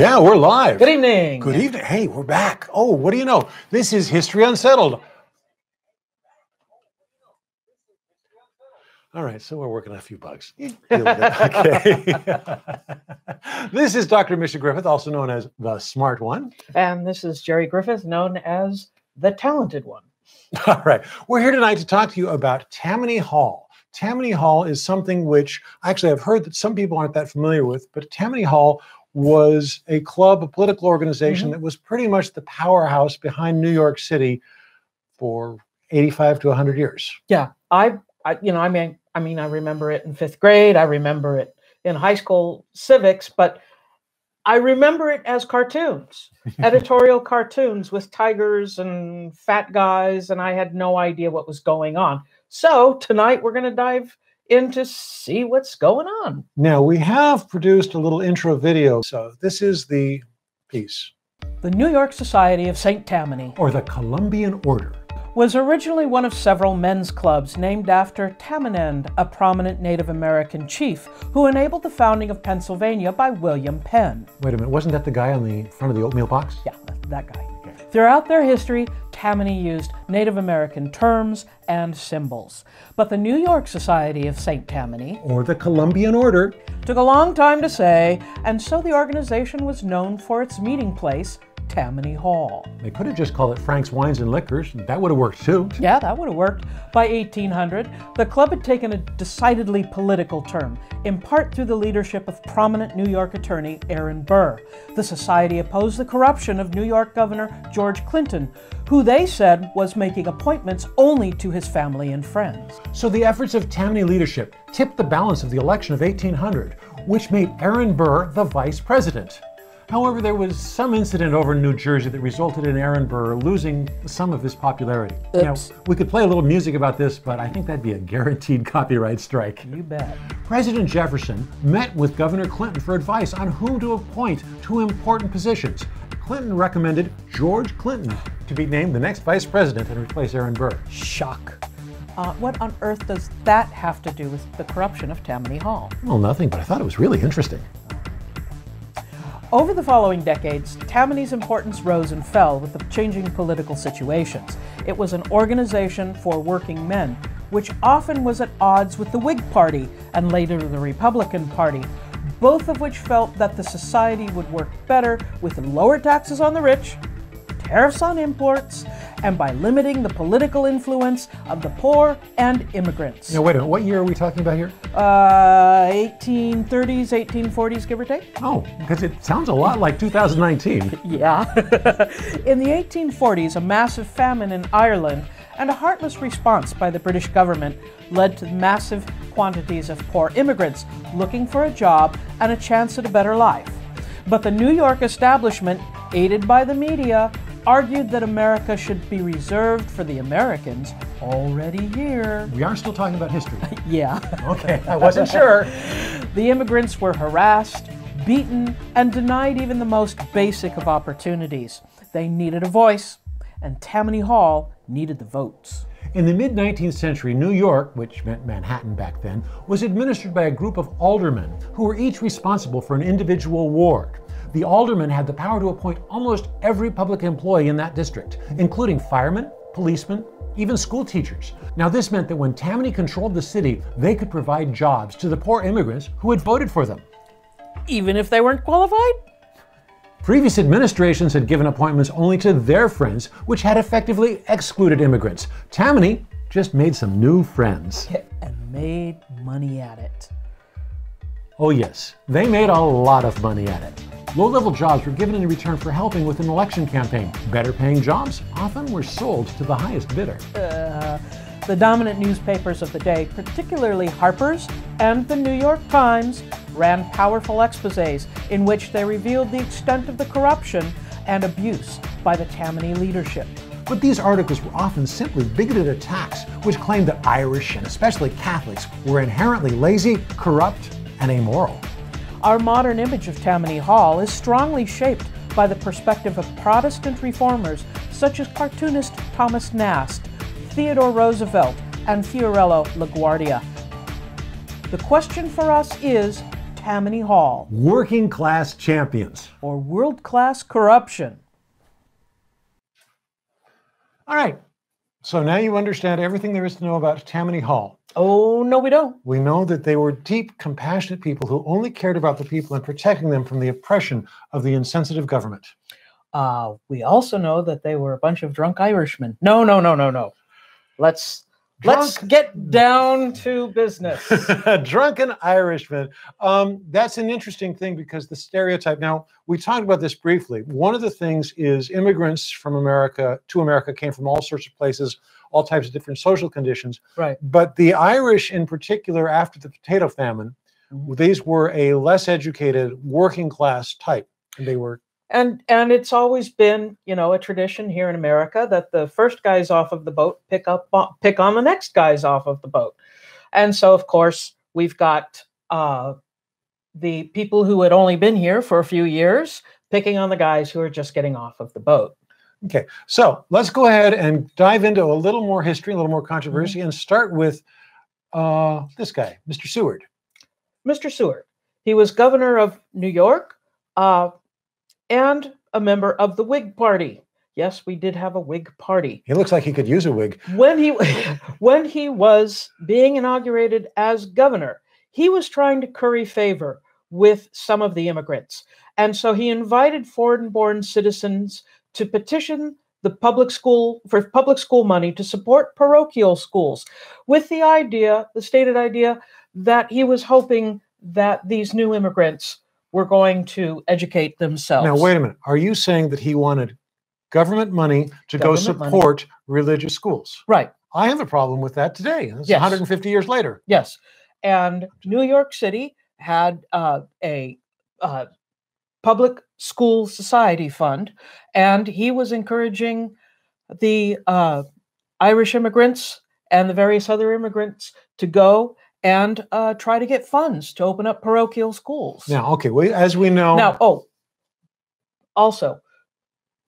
Yeah, we're live. Good evening. Good evening. Hey, we're back. Oh, what do you know? This is History Unsettled. All right, so we're working on a few bugs. You deal with it. Okay. this is Dr. Misha Griffith, also known as the Smart One. And this is Jerry Griffith, known as the Talented One. All right, we're here tonight to talk to you about Tammany Hall. Tammany Hall is something which actually I've heard that some people aren't that familiar with, but Tammany Hall was a club, a political organization Mhm. that was pretty much the powerhouse behind New York City for 85 to 100 years. Yeah, I, I, you know, I mean, I mean, I remember it in fifth grade. I remember it in high school civics, but I remember it as cartoons, editorial cartoons with tigers and fat guys, and I had no idea what was going on. So tonight we're going to dive in to see what's going on. Now, we have produced a little intro video. So, this is the piece, The New York Society of St. Tammany or the Columbian Order. was originally one of several men's clubs named after Tamanend, a prominent Native American chief who enabled the founding of Pennsylvania by William Penn. Wait a minute, wasn't that the guy on the front of the oatmeal box? Yeah, that guy. Throughout their history, Tammany used Native American terms and symbols. But the New York Society of St. Tammany Or the Columbian Order. took a long time to say, and so the organization was known for its meeting place, Tammany Hall. They could have just called it Frank's Wines and Liquors. That would have worked too. Yeah, that would have worked. By 1800, the club had taken a decidedly political turn, in part through the leadership of prominent New York attorney Aaron Burr. The society opposed the corruption of New York Governor George Clinton, who they said was making appointments only to his family and friends. So the efforts of Tammany leadership tipped the balance of the election of 1800, which made Aaron Burr the vice president. However, there was some incident over in New Jersey that resulted in Aaron Burr losing some of his popularity. Now, we could play a little music about this, but I think that'd be a guaranteed copyright strike. You bet. President Jefferson met with Governor Clinton for advice on whom to appoint to important positions. Clinton recommended George Clinton to be named the next vice president and replace Aaron Burr. Shock. Uh, what on earth does that have to do with the corruption of Tammany Hall? Well, nothing, but I thought it was really interesting. Over the following decades, Tammany's importance rose and fell with the changing political situations. It was an organization for working men, which often was at odds with the Whig Party and later the Republican Party, both of which felt that the society would work better with lower taxes on the rich, tariffs on imports, and by limiting the political influence of the poor and immigrants. Now, wait a minute, what year are we talking about here? Uh, 1830s, 1840s, give or take? Oh, because it sounds a lot like 2019. Yeah. in the 1840s, a massive famine in Ireland and a heartless response by the British government led to massive quantities of poor immigrants looking for a job and a chance at a better life. But the New York establishment, aided by the media, argued that America should be reserved for the Americans already here. We are still talking about history. Yeah. Okay, I wasn't sure. The immigrants were harassed, beaten, and denied even the most basic of opportunities. They needed a voice, and Tammany Hall needed the votes. In the mid 19th century, New York, which meant Manhattan back then, was administered by a group of aldermen who were each responsible for an individual ward. The aldermen had the power to appoint almost every public employee in that district, including firemen, policemen, even school teachers. Now, this meant that when Tammany controlled the city, they could provide jobs to the poor immigrants who had voted for them. Even if they weren't qualified? Previous administrations had given appointments only to their friends, which had effectively excluded immigrants. Tammany just made some new friends. And made money at it. Oh, yes, they made a lot of money at it. Low level jobs were given in return for helping with an election campaign. Better paying jobs often were sold to the highest bidder. Uh, The dominant newspapers of the day, particularly Harper's and the New York Times, ran powerful exposés in which they revealed the extent of the corruption and abuse by the Tammany leadership. But these articles were often simply bigoted attacks, which claimed that Irish and especially Catholics were inherently lazy, corrupt, and amoral. Our modern image of Tammany Hall is strongly shaped by the perspective of Protestant reformers such as cartoonist Thomas Nast, Theodore Roosevelt, and Fiorello LaGuardia. The question for us is Tammany Hall Working class champions. or world class corruption? All right. So now you understand everything there is to know about Tammany Hall. Oh, no, we don't. We know that they were deep, compassionate people who only cared about the people and protecting them from the oppression of the insensitive government. Uh, we also know that they were a bunch of drunk Irishmen. No, no, no, no, no. Let's let's get down to business. Drunken Irishman. Um, that's an interesting thing because the stereotype. Now we talked about this briefly. One of the things is immigrants from America to America came from all sorts of places, all types of different social conditions. right. But the Irish, in particular, after the potato famine, Mhm. these were a less educated, working class type. And they were And and it's always been, you know, a tradition here in America that the first guys off of the boat pick up pick on the next guys off of the boat. And so of course, we've got uh the people who had only been here for a few years picking on the guys who are just getting off of the boat. Okay, so let's go ahead and dive into a little more history, a little more controversy, and start with uh, this guy, Mr. Seward. Mr. Seward. He was governor of New York uh, and a member of the Whig Party. Yes, we did have a Whig Party. He looks like he could use a wig. When he when he was being inaugurated as governor, he was trying to curry favor with some of the immigrants. And so he invited foreign-born citizens to petition the public school for public school money to support parochial schools with the idea, the stated idea that he was hoping that these new immigrants were going to educate themselves. Now, wait a minute. Are you saying that he wanted government money to go Government money. support religious schools? Right. I have a problem with that today. It's Yes. 150 years later. Yes, and New York City had uh, a uh, public school society fund, and he was encouraging the uh, Irish immigrants and the various other immigrants to go and uh, try to get funds to open up parochial schools. Now, okay, we, as we know, Now, oh, also,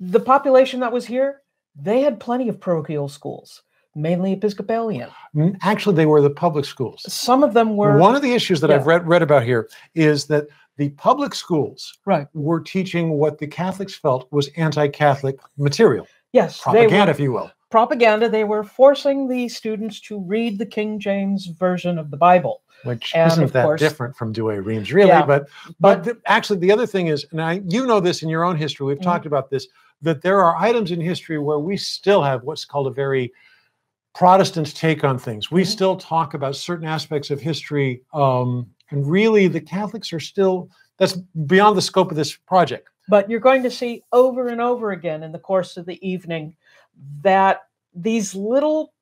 the population that was here, they had plenty of parochial schools, mainly Episcopalian. actually, they were the public schools. Some of them were One of the issues that Yeah. I've read, read about here is that the public schools right. were teaching what the Catholics felt was anti Catholic material, Yes, they propaganda, were if you will. Propaganda. They were forcing the students to read the King James version of the Bible. which And isn't that course- different from Douay Rheims, really. Yeah, but but- but actually, the other thing is, and I you know this in your own history, we've Mhm. talked about this, that there are items in history where we still have what's called a very Protestant take on things. We Mhm. still talk about certain aspects of history, um, and really, the Catholics are still that's beyond the scope of this project. But you're going to see over and over again in the course of the evening that these little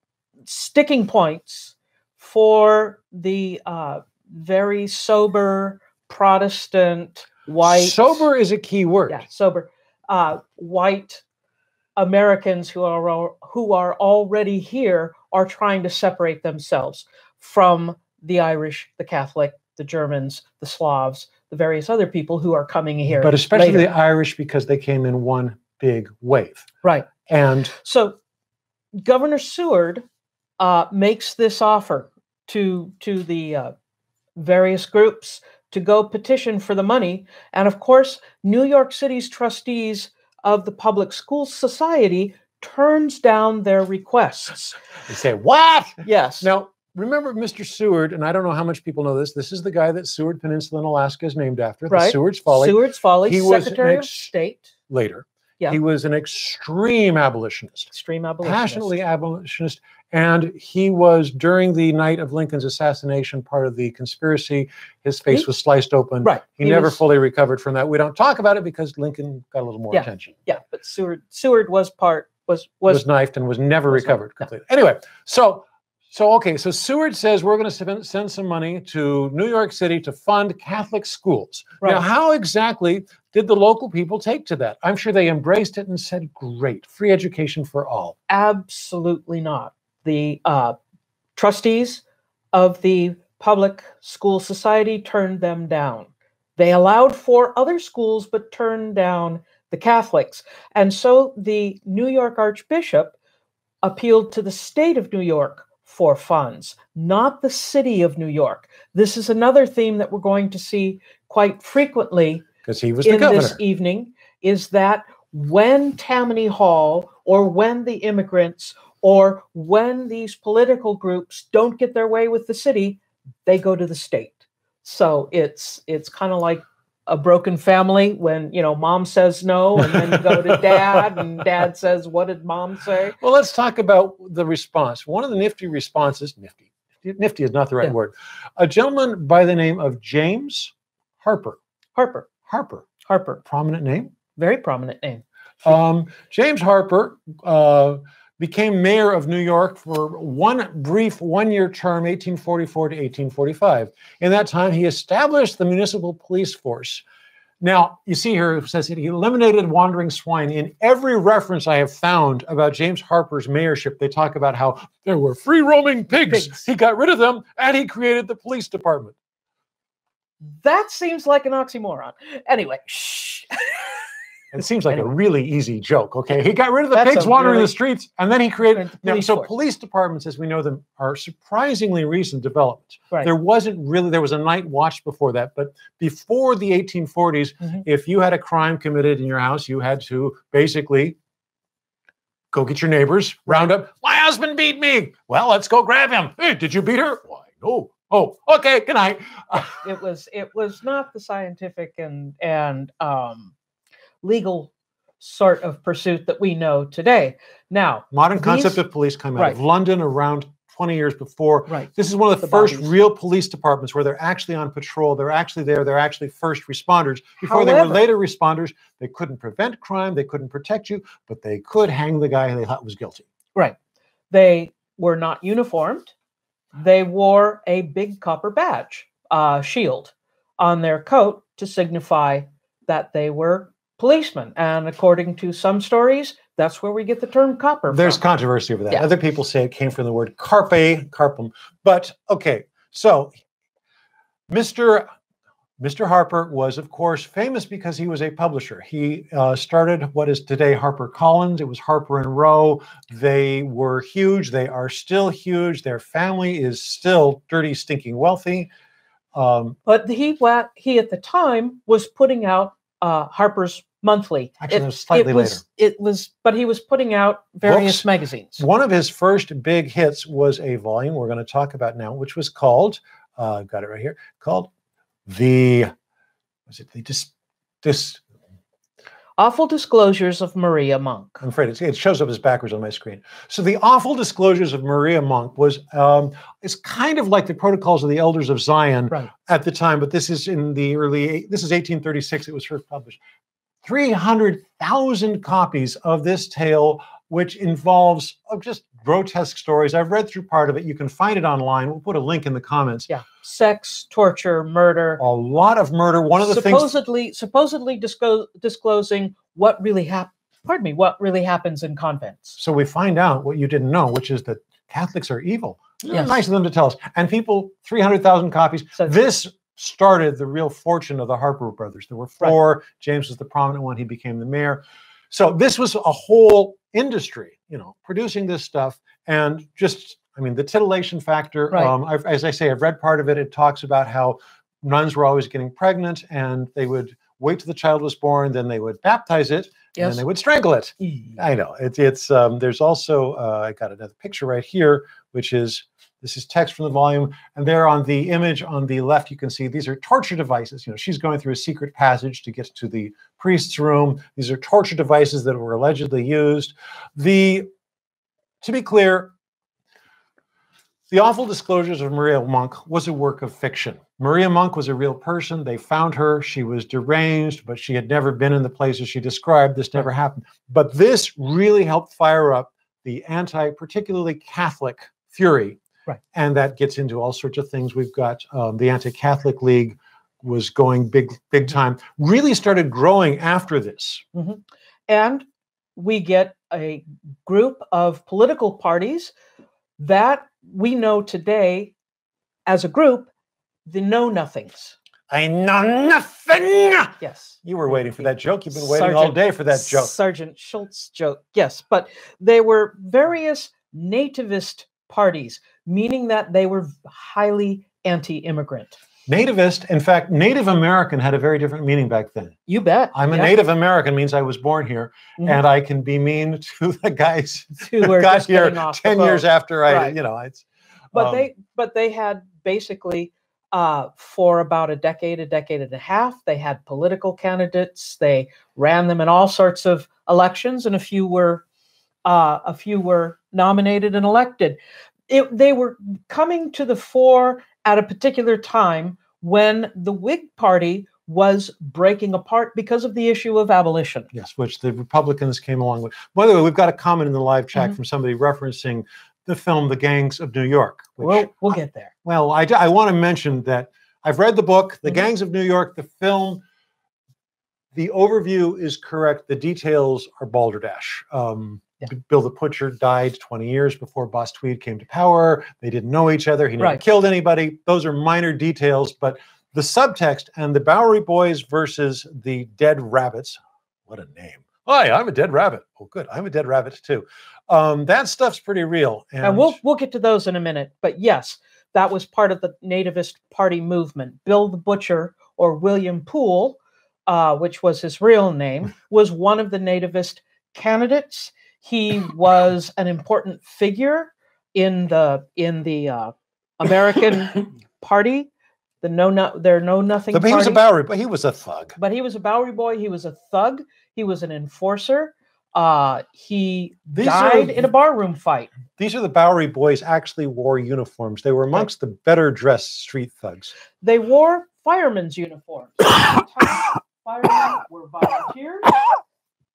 sticking points for the uh, very sober Protestant white Sober is a key word. yeah, sober, uh, white Americans who are who are already here are trying to separate themselves from the Irish, the Catholic, the Germans, the Slavs, the various other people who are coming here. But especially later. the Irish because they came in one big wave. right. And So Governor Seward uh, makes this offer to to the uh, various groups to go petition for the money, and of course, New York City's trustees of the Public School Society turns down their requests. they say, What? Yes. Now, remember Mr. Seward, and I don't know how much people know this. This is the guy that Seward Peninsula in Alaska is named after, the Right. Seward's Folly. Seward's Folly, He was an Secretary of State, later. Yeah. He was an extreme abolitionist, extreme abolitionist. passionately abolitionist, and he was during the night of Lincoln's assassination part of the conspiracy. His face He- was sliced open. Right. He, never was- fully recovered from that. We don't talk about it because Lincoln got a little more Yeah. attention. Yeah, but Seward Seward was part was Was, was knifed and was never was not- recovered no. completely. Anyway, so so okay, so Seward says we're going to send some money to New York City to fund Catholic schools. Now, how exactly did the local people take to that? I'm sure they embraced it and said, "Great, free education for all." Absolutely not. The uh, trustees of the Public School Society turned them down. They allowed for other schools, but turned down the Catholics. And so the New York Archbishop appealed to the state of New York for funds, not the city of New York. This is another theme that we're going to see quite frequently Because he was the in governor. this evening is that when Tammany Hall or when the immigrants or when these political groups don't get their way with the city, they go to the state. So it's it's kind of like a broken family when you know mom says no and then you go to dad and dad says what did mom say Well, let's talk about the response. One of the nifty responses, nifty, nifty is not the right Yeah. word. A gentleman by the name of James Harper. harper Harper, harper prominent name. very prominent name Um, James Harper uh, became mayor of New York for one brief one year term, 1844 to 1845. In that time, he established the municipal police force. Now, you see here, it says he eliminated wandering swine. In every reference I have found about James Harper's mayorship, they talk about how there were free roaming pigs. Pigs. He got rid of them and he created the police department. that seems like an oxymoron anyway shh. It seems like a really easy joke. Okay, he got rid of the That's pigs wandering really- the streets, and then he created. Now, so police departments, as we know them, are surprisingly recent developments. Right. There wasn't really there was a night watch before that, but before the 1840s, Mhm. if you had a crime committed in your house, you had to basically go get your neighbors, round up. My husband beat me. Well, let's go grab him. Hey, did you beat her? Why, no. Oh, okay. Good night. it was it was not the scientific and and um, legal sort of pursuit that we know today. Now, Modern concept of police come out of London around 20 years before. right, This is one of the, The first bodies. real police departments where they're actually on patrol. They're actually there. They're actually first responders. Before they were later responders, they couldn't prevent crime. They couldn't protect you, but they could hang the guy they thought was guilty. right. They were not uniformed. They wore a big copper badge, uh, shield, on their coat to signify that they were policemen. And according to some stories, that's where we get the term copper. There's from. controversy over that. Yeah. Other people say it came from the word carpe, carpum. But okay, so Mr. Mr. Harper was, of course, famous because he was a publisher. He uh, started what is today Harper Collins. It was Harper and Row. They were huge. They are still huge. Their family is still dirty, stinking wealthy. Um, but he he at the time was putting out uh, Harper's Monthly. Actually, it, that was slightly it was, It was, but he was putting out various Books. magazines. One of his first big hits was a volume we're going to talk about now, which was called, uh, got it right here, called the, was it the dis, dis, Awful Disclosures of Maria Monk. I'm afraid it's, it shows up as backwards on my screen. So the awful disclosures of Maria Monk was, um, it's kind of like the protocols of the elders of Zion Right. at the time, but this is in the early, this is 1836, it was first published. 300,000 copies of this tale, which involves uh, just grotesque stories. I've read through part of it. You can find it online. We'll put a link in the comments. Yeah, sex, torture, murder. A lot of murder. One of the things, supposedly, supposedly disclosing what really happened. Pardon me, what really happens in convents. so we find out what you didn't know, which is that Catholics are evil. Yes. Nice of them to tell us. And people, 300,000 copies. So This started the real fortune of the Harper brothers. There were Right. four. James was the prominent one. He became the mayor. So this was a whole industry, you know, producing this stuff and just, I mean, the titillation factor. Right. Um, I've, as I say, I've read part of it. It talks about how nuns were always getting pregnant and they would wait till the child was born, then they would baptize it, and yes. then they would strangle it. I know it's it's. Um, there's also uh, I got another picture right here, which is this is text from the volume, and there on the image on the left, you can see these are torture devices. You know, she's going through a secret passage to get to the priest's room. These are torture devices that were allegedly used. The to be clear, the awful disclosures of Maria Monk was a work of fiction. Maria Monk was a real person. They found her. She was deranged, but she had never been in the places she described. This never happened. But this really helped fire up the anti, particularly Catholic fury. Right. And that gets into all sorts of things. We've got um, the Anti Catholic League was going big, big time, really started growing after this. and we get a group of political parties that we know today as a group the know nothings. I know nothing. Yes. You were waiting for that joke. You've been waiting all day for that joke. Sergeant Schultz joke. Yes, but they were various nativist parties, meaning that they were highly anti immigrant. Nativist, in fact, Native American had a very different meaning back then. You bet. I'm a Yeah. Native American means I was born here, Mhm. and I can be mean to the guys Who got here getting off the ten years after I, Right. you know, it's. but um, they but they had basically uh, for about a decade a decade and a half they had political candidates they ran them in all sorts of elections and a few were uh, a few were nominated and elected it, they were coming to the fore at a particular time when the whig party was breaking apart because of the issue of abolition Yes, which the Republicans came along with. By the way, we've got a comment in the live chat Mhm. from somebody referencing the film The Gangs of New York. Which, we'll, we'll get there well, I, I want to mention that I've read the book, The Mhm. Gangs of New York, the film. The overview is correct. The details are balderdash. Um, Yeah. Bill the Butcher died 20 years before Boss Tweed came to power. They didn't know each other. He never Right. killed anybody. Those are minor details, but the subtext and the Bowery Boys versus the Dead Rabbits. What a name. Hi, I'm a dead rabbit. Oh, good. I'm a dead rabbit too. Um, that stuff's pretty real. And, and we'll we'll get to those in a minute. But yes, that was part of the Nativist Party movement. Bill the Butcher or William Poole, uh, which was his real name, was one of the Nativist candidates. He was an important figure in the in the uh, American Party, the no no there no nothing. but he was a Bowery, but he was a thug. but he was a Bowery boy. He was a thug. He was an enforcer. Uh, he These are- died in a barroom fight. These are the Bowery Boys actually wore uniforms. They were amongst the better dressed street thugs. They wore firemen's uniforms. Firemen were volunteers,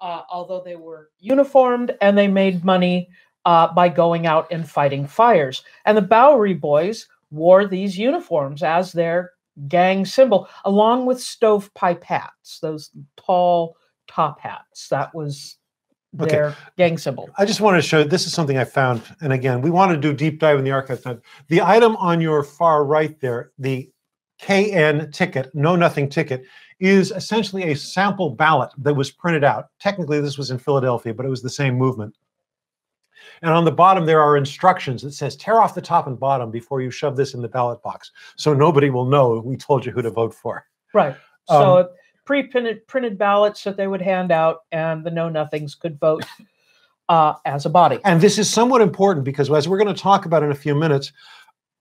uh, although they were uniformed and they made money uh, by going out and fighting fires. And the Bowery Boys wore these uniforms as their gang symbol, along with stovepipe hats, those tall top hats. That was Okay. their gang symbol. I just wanted to show this is something I found. And again, we want to do deep dive in the archive. The item on your far right there, the KN ticket, no nothing ticket, is essentially a sample ballot that was printed out. Technically, this was in Philadelphia, but it was the same movement. And on the bottom, there are instructions that says tear off the top and bottom before you shove this in the ballot box. So nobody will know we told you who to vote for. Right. So Um, pre-printed printed ballots that they would hand out, and the know nothings could vote uh, as a body. And this is somewhat important because as we're going to talk about in a few minutes,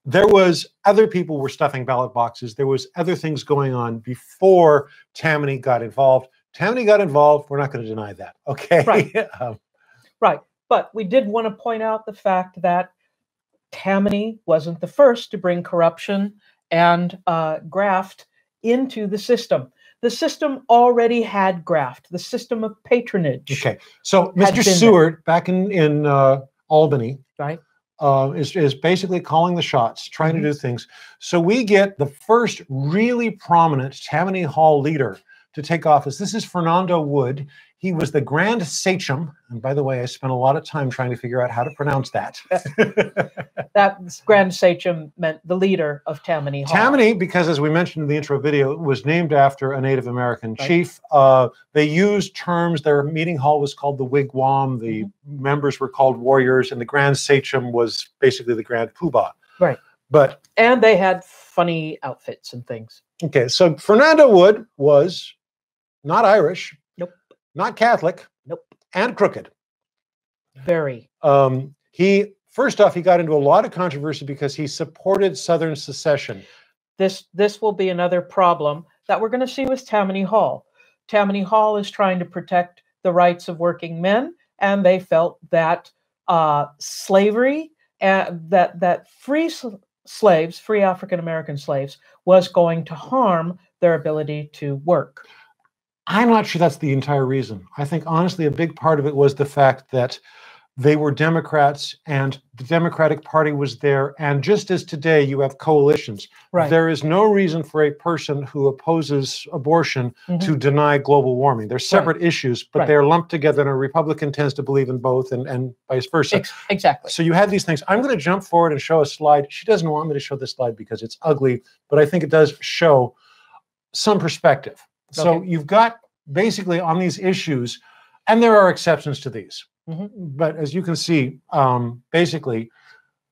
there was other people were stuffing ballot boxes. There was other things going on before Tammany got involved. Tammany got involved. We're not going to deny that. Okay. Right. Um, Right. But we did want to point out the fact that Tammany wasn't the first to bring corruption and uh, graft into the system. The system already had graft, the system of patronage. okay. So Mr. been there. Seward back in in uh, Albany Right. Uh, is is basically calling the shots, trying to do things. So we get the first really prominent Tammany Hall leader to take office. This is Fernando Wood. He was the Grand Sachem, and by the way, I spent a lot of time trying to figure out how to pronounce that. That Grand Sachem meant the leader of Tammany Hall. Tammany, because as we mentioned in the intro video, was named after a Native American Right. chief. Uh, they used terms. Their meeting hall was called the Wigwam. The Mm-hmm. members were called warriors, and the Grand Sachem was basically the Grand Poobah. Right. But And they had funny outfits and things. okay, so Fernando Wood was not Irish. Not Catholic, Nope. and crooked. Very. Um, he first off, he got into a lot of controversy because he supported Southern secession. this this will be another problem that we're going to see with Tammany Hall. Tammany Hall is trying to protect the rights of working men, and they felt that uh, slavery and that that free sl- slaves, free African American slaves, was going to harm their ability to work. I'm not sure that's the entire reason. I think honestly, a big part of it was the fact that they were Democrats and the Democratic Party was there. And just as today you have coalitions, Right. there is no reason for a person who opposes abortion Mhm. to deny global warming. They're separate issues, but Right. they're lumped together, and a Republican tends to believe in both and, and vice versa. Ex- exactly. So you had these things. I'm going to jump forward and show a slide. She doesn't want me to show this slide because it's ugly, but I think it does show some perspective. So Okay. you've got basically on these issues, and there are exceptions to these. Mhm. But as you can see, um, basically,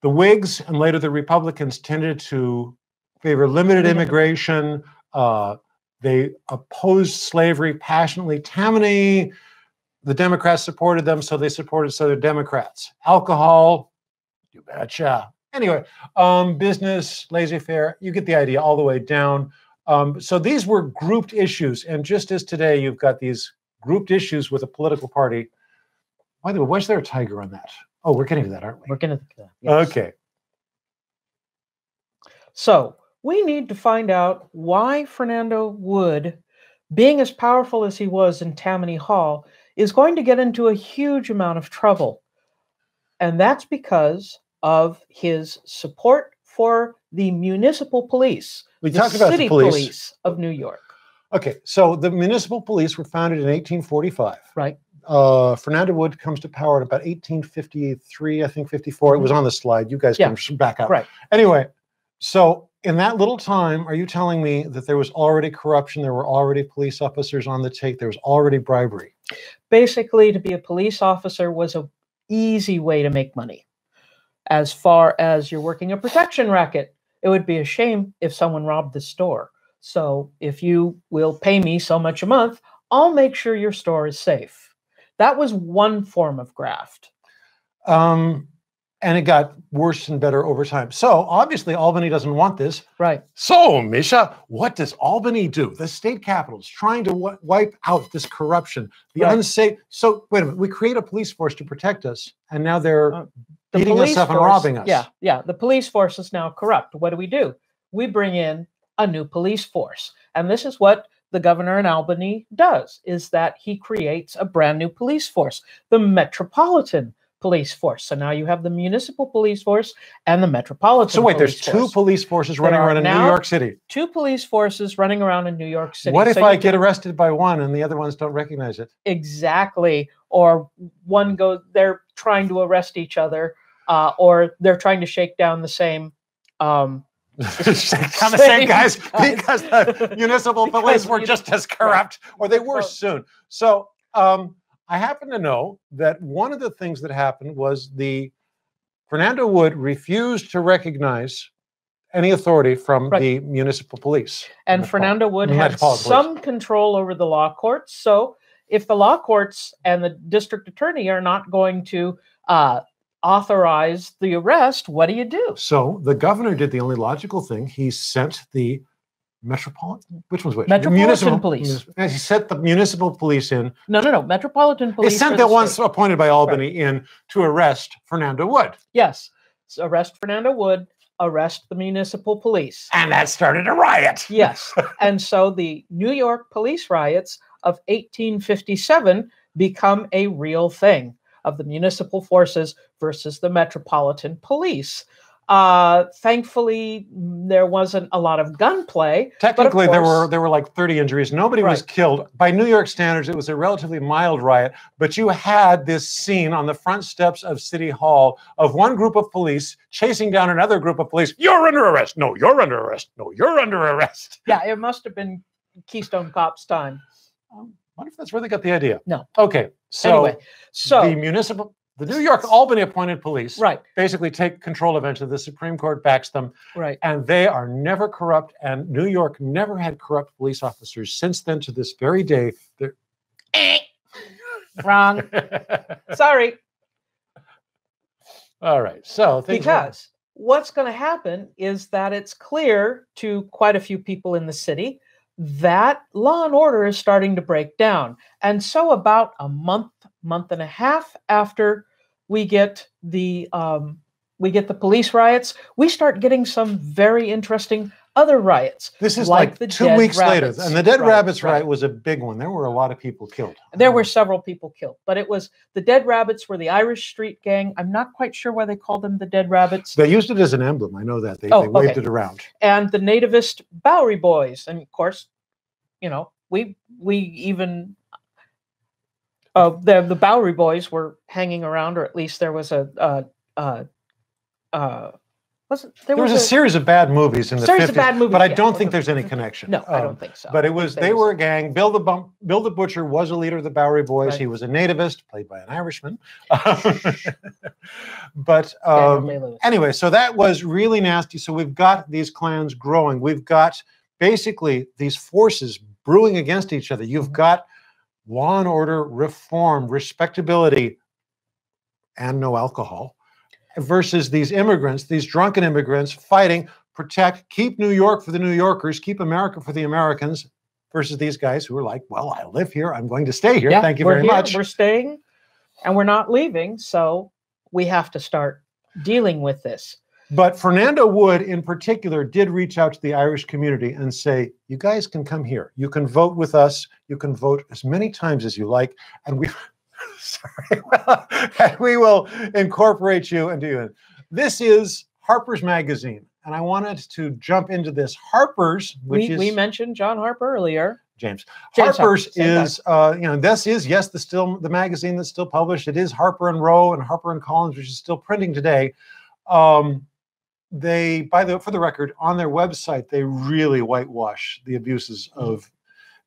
the Whigs and later the Republicans tended to favor limited Limited. immigration. Uh, they opposed slavery passionately. Tammany, the Democrats supported them, so they supported Southern Democrats. Alcohol, you betcha. Anyway, um, business, laissez faire, you get the idea all the way down. Um, so these were grouped issues. And just as today, you've got these grouped issues with a political party. By the way, was there a tiger on that? Oh, we're getting to that, aren't we? We're gonna. yes. Okay. So we need to find out why Fernando Wood, being as powerful as he was in Tammany Hall, is going to get into a huge amount of trouble. And that's because of his support for the municipal police, We the talked about city the police. of New York. Okay, so the municipal police were founded in 1845. Right. Uh, Fernando Wood comes to power in about 1853, I think 54. It was on the slide. You guys Yeah. can back up. Right. Anyway, so in that little time, are you telling me that there was already corruption? There were already police officers on the take. There was already bribery. basically to be a police officer was a easy way to make money as far as you're working a protection racket it would be a shame if someone robbed the store. So if you will pay me so much a month i'll make sure your store is safe. That was one form of graft. Um, and it got worse and better over time. So obviously, Albany doesn't want this. right So, Misha, what does Albany do? The state capital is trying to wi- wipe out this corruption, the Right. unsafe. So, wait a minute, we create a police force to protect us, and now they're Uh, beating us up and robbing us. yeah yeah the police force is now corrupt what do we do we bring in a new police force and this is what the governor in albany does is that he creates a brand new police force the metropolitan police force so now you have the municipal police force and the metropolitan So wait, there's two force. police forces running around in New York City. two police forces running around in new york city What if So I get arrested by one and the other ones don't recognize it? exactly or one goes they're trying to arrest each other uh, or they're trying to shake down the same um, Kind of same Same guys guys. because the municipal police Because were just as corrupt, or they were soon. So um, I happen to know that one of the things that happened was the Fernando Wood refused to recognize any authority from Right. the municipal police. and Fernando Wood had Metropolitan Police. some control over the law courts. So if the law courts and the district attorney are not going to uh, authorize the arrest, what do you do? So the governor did the only logical thing. He sent the metropolitan, which one's which? Metropolitan police. munis- He sent the municipal police in No, no, no. Metropolitan They police. sent for the ones state. appointed by Albany in to arrest Fernando Wood. Yes. So arrest Fernando Wood. Arrest the municipal police. And that started a riot. Yes. and so the New York police riots of 1857 become a real thing of the municipal forces versus the metropolitan police. Uh, thankfully, there wasn't a lot of gunplay. Technically, there were there were like 30 injuries. Nobody was killed. By New York standards, it was a relatively mild riot. But you had this scene on the front steps of City Hall of one group of police chasing down another group of police. You're under arrest. No, you're under arrest. No, you're under arrest. Yeah, it must have been Keystone Cops time. Um, wonder if that's where they got the idea. No. Okay. So anyway, so the municipal, the New York Albany appointed police right, basically take control eventually. The Supreme Court backs them. right. and they are never corrupt. And New York never had corrupt police officers since then to this very day. They're eh, Wrong. Sorry. All right. So because what's going to happen is that it's clear to quite a few people in the city that law and order is starting to break down. And so, about a month, month and a half after we get the um, we get the police riots, we start getting some very interesting other riots. this is like like, the two weeks Rabbits. later, and the Dead Right, Rabbits right. riot was a big one. There were a lot of people killed. There were Um, several people killed, but it was the Dead Rabbits were the Irish Street Gang. I'm not quite sure why they called them the Dead Rabbits. They used it as an emblem. I know that they, Oh, they waved okay. it around. and the nativist Bowery Boys, and of course, you know, we we even uh, the the Bowery Boys were hanging around, or at least there was a uh, uh, uh, Wasn't There was a series of bad movies in the Series of 50s, bad movies, but I yeah. don't think there's any connection. No, I Um, don't think so. But it was there they were a gang. Bill the Bump, Bill the Butcher was a leader of the Bowery Boys. Right. He was a nativist, played by an Irishman. but um, anyway, so that was really nasty. So we've got these clans growing. We've got basically these forces brewing against each other. You've got law and order, reform, respectability, and no alcohol versus these immigrants, these drunken immigrants fighting, protect, keep New York for the New Yorkers, keep America for the Americans versus these guys who are like, well, I live here. I'm going to stay here. Yeah, Thank you very here, much. We're staying and we're not leaving. So we have to start dealing with this. But Fernando Wood, in particular, did reach out to the Irish community and say, "You guys can come here. You can vote with us. You can vote as many times as you like, and we, sorry, and we will incorporate you and do it." This is Harper's Magazine, and I wanted to jump into this. Harper's, which We, is we mentioned John Harper earlier. James. James Harper's Harper, is, uh, you know, this is yes, the still the magazine that's still published. It is Harper and Row and Harper and Collins, which is still printing today. Um, they, by the for the record, on their website, they really whitewash the abuses Mm-hmm. of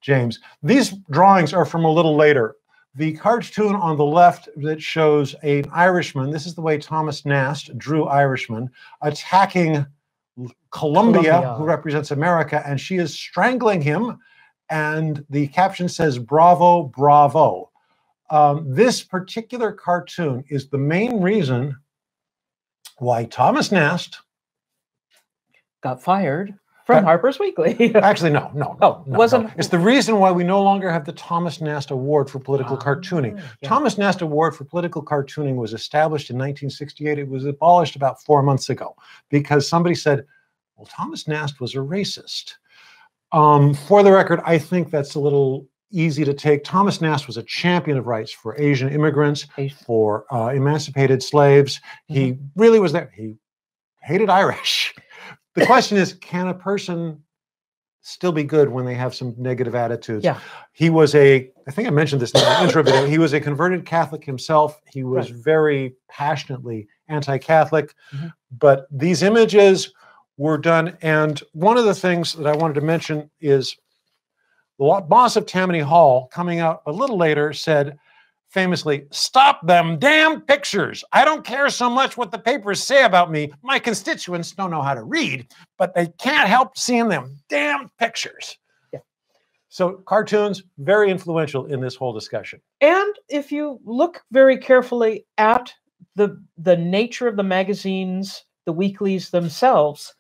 James. These drawings are from a little later. The cartoon on the left that shows an Irishman. This is the way Thomas Nast drew Irishman attacking Columbia, Columbia. who represents America, and she is strangling him. And the caption says, Bravo, bravo. Um, this particular cartoon is the main reason why Thomas Nast, Got fired from Got- Harper's Weekly. actually, no, no, no, no, wasn't- no. It's the reason why we no longer have the Thomas Nast Award for Political Cartooning. Ah, yeah. Thomas Nast Award for Political Cartooning was established in 1968. It was abolished about four months ago because somebody said, well, Thomas Nast was a racist. Um, for the record, I think that's a little easy to take. Thomas Nast was a champion of rights for Asian immigrants, Asian. for uh, emancipated slaves. He Mm-hmm. really was there. He hated Irish. The question is can a person still be good when they have some negative attitudes? Yeah. He was a, I think I mentioned this in the intro video, he was a converted Catholic himself. He was Right. very passionately anti Catholic. Mhm. But these images were done. And one of the things that I wanted to mention is the boss of Tammany Hall, coming out a little later, said famously, Stop them damn pictures. I don't care so much what the papers say about me. My constituents don't know how to read, but they can't help seeing them damn pictures. Yeah. So, cartoons, very influential in this whole discussion. And if you look very carefully at the the nature of the magazines, the weeklies themselves,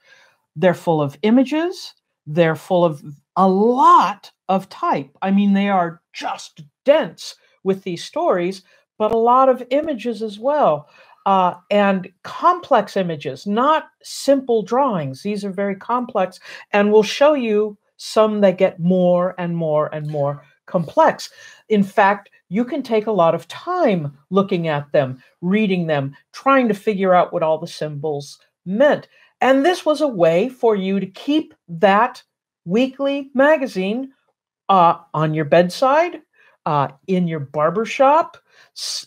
they're full of images, they're full of a lot of type. I mean, they are just dense with these stories, but a lot of images as well. Uh, and complex images, not simple drawings. These are very complex, and we'll show you some that get more and more and more complex. In fact, you can take a lot of time looking at them, reading them, trying to figure out what all the symbols meant. And this was a way for you to keep that weekly magazine uh, on your bedside, uh, in your barber shop,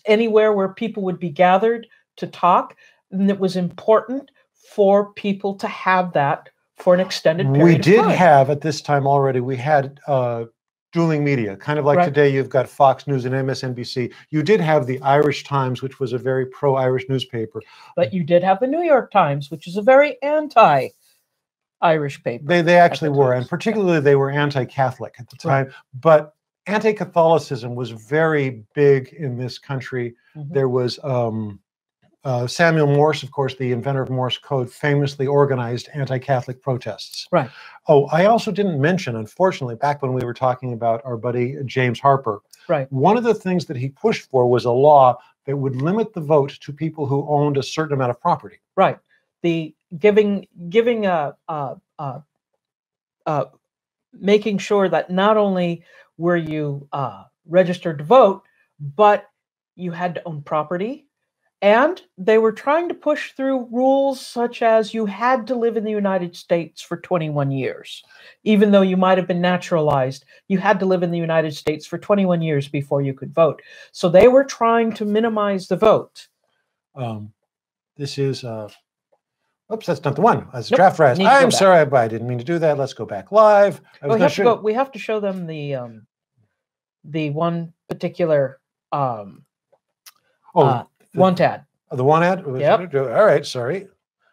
anywhere where people would be gathered to talk. And it was important for people to have that for an extended period. We did have at this time already, we had uh, dueling media, kind of like Right. today you've got Fox News and MSNBC. You did have the Irish Times, which was a very pro Irish newspaper. but you did have the New York Times, which is a very anti Irish paper. They, they actually the were, and particularly they were anti Catholic at the Right. time. But anti Catholicism was very big in this country. Mhm. There was um, uh, Samuel Morse, of course, the inventor of Morse code, famously organized anti Catholic protests. Right. Oh, I also didn't mention, unfortunately, back when we were talking about our buddy James Harper, Right. one of the things that he pushed for was a law that would limit the vote to people who owned a certain amount of property. Right. The giving giving a uh, uh, uh, making sure that not only were you uh, registered to vote, but you had to own property. And they were trying to push through rules such as you had to live in the United States for 21 years. Even though you might have been naturalized, you had to live in the United States for 21 years before you could vote. So they were trying to minimize the vote. Um, this is uh, Oops, that's not the one. That's Nope, draft rise. need to go I'm sorry, I, I didn't mean to do that. Let's go back live. We have to show- go. We have to show them the um, the one particular um, oh, uh, the- one ad. the one ad. Yep. All right, sorry.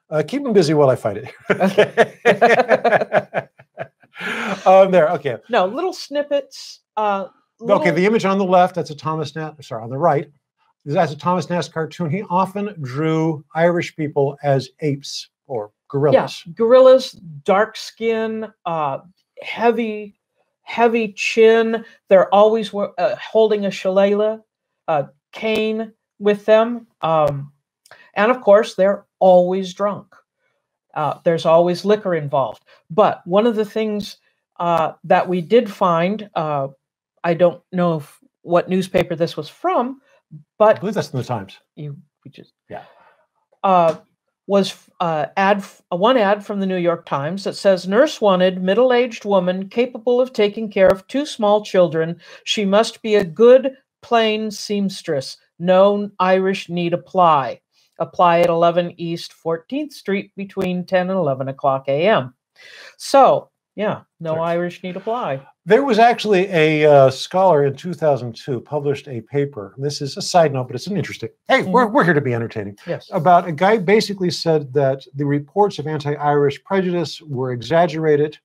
Uh, keep them busy while I find it. Okay. um, there. Okay. No, little snippets. Uh, Okay. The image on the left. That's a Thomas Nast. Sorry, on the right. That's a Thomas Nast cartoon. He often drew Irish people as apes or gorillas. Yeah, gorillas, dark skin, uh, heavy, heavy chin. They're always uh, holding a shillelagh, a cane with them, um, and of course, they're always drunk. Uh, there's always liquor involved. But one of the things uh, that we did find, uh, I don't know if, what newspaper this was from, but I believe that's in the Times. you we just Yeah. Was uh, ad uh, one ad from the New York Times that says nurse wanted middle-aged woman capable of taking care of two small children. She must be a good plain seamstress. No Irish need apply. Apply at 11 East 14th Street between 10 and 11 o'clock a.m. So yeah, no. Irish need apply. There was actually a uh, scholar in 2002 published a paper. This is a side note, but it's an interesting. Hey, we're, we're here to be entertaining. Yes. About a guy basically said that the reports of anti-Irish prejudice were exaggerated.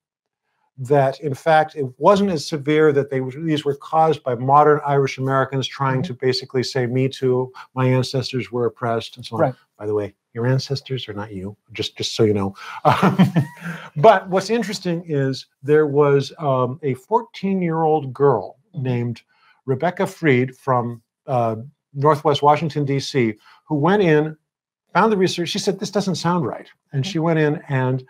That in fact it wasn't as severe. That they these were caused by modern Irish Americans trying Mhm. to basically say, "Me too, my ancestors were oppressed," and so on. Right. By the way, your ancestors are not you. Just just so you know. Um, but what's interesting is there was um, a 14-year-old girl Mhm. named Rebecca Fried from uh, Northwest Washington D.C. who went in, found the research. She said this doesn't sound right, and she went in and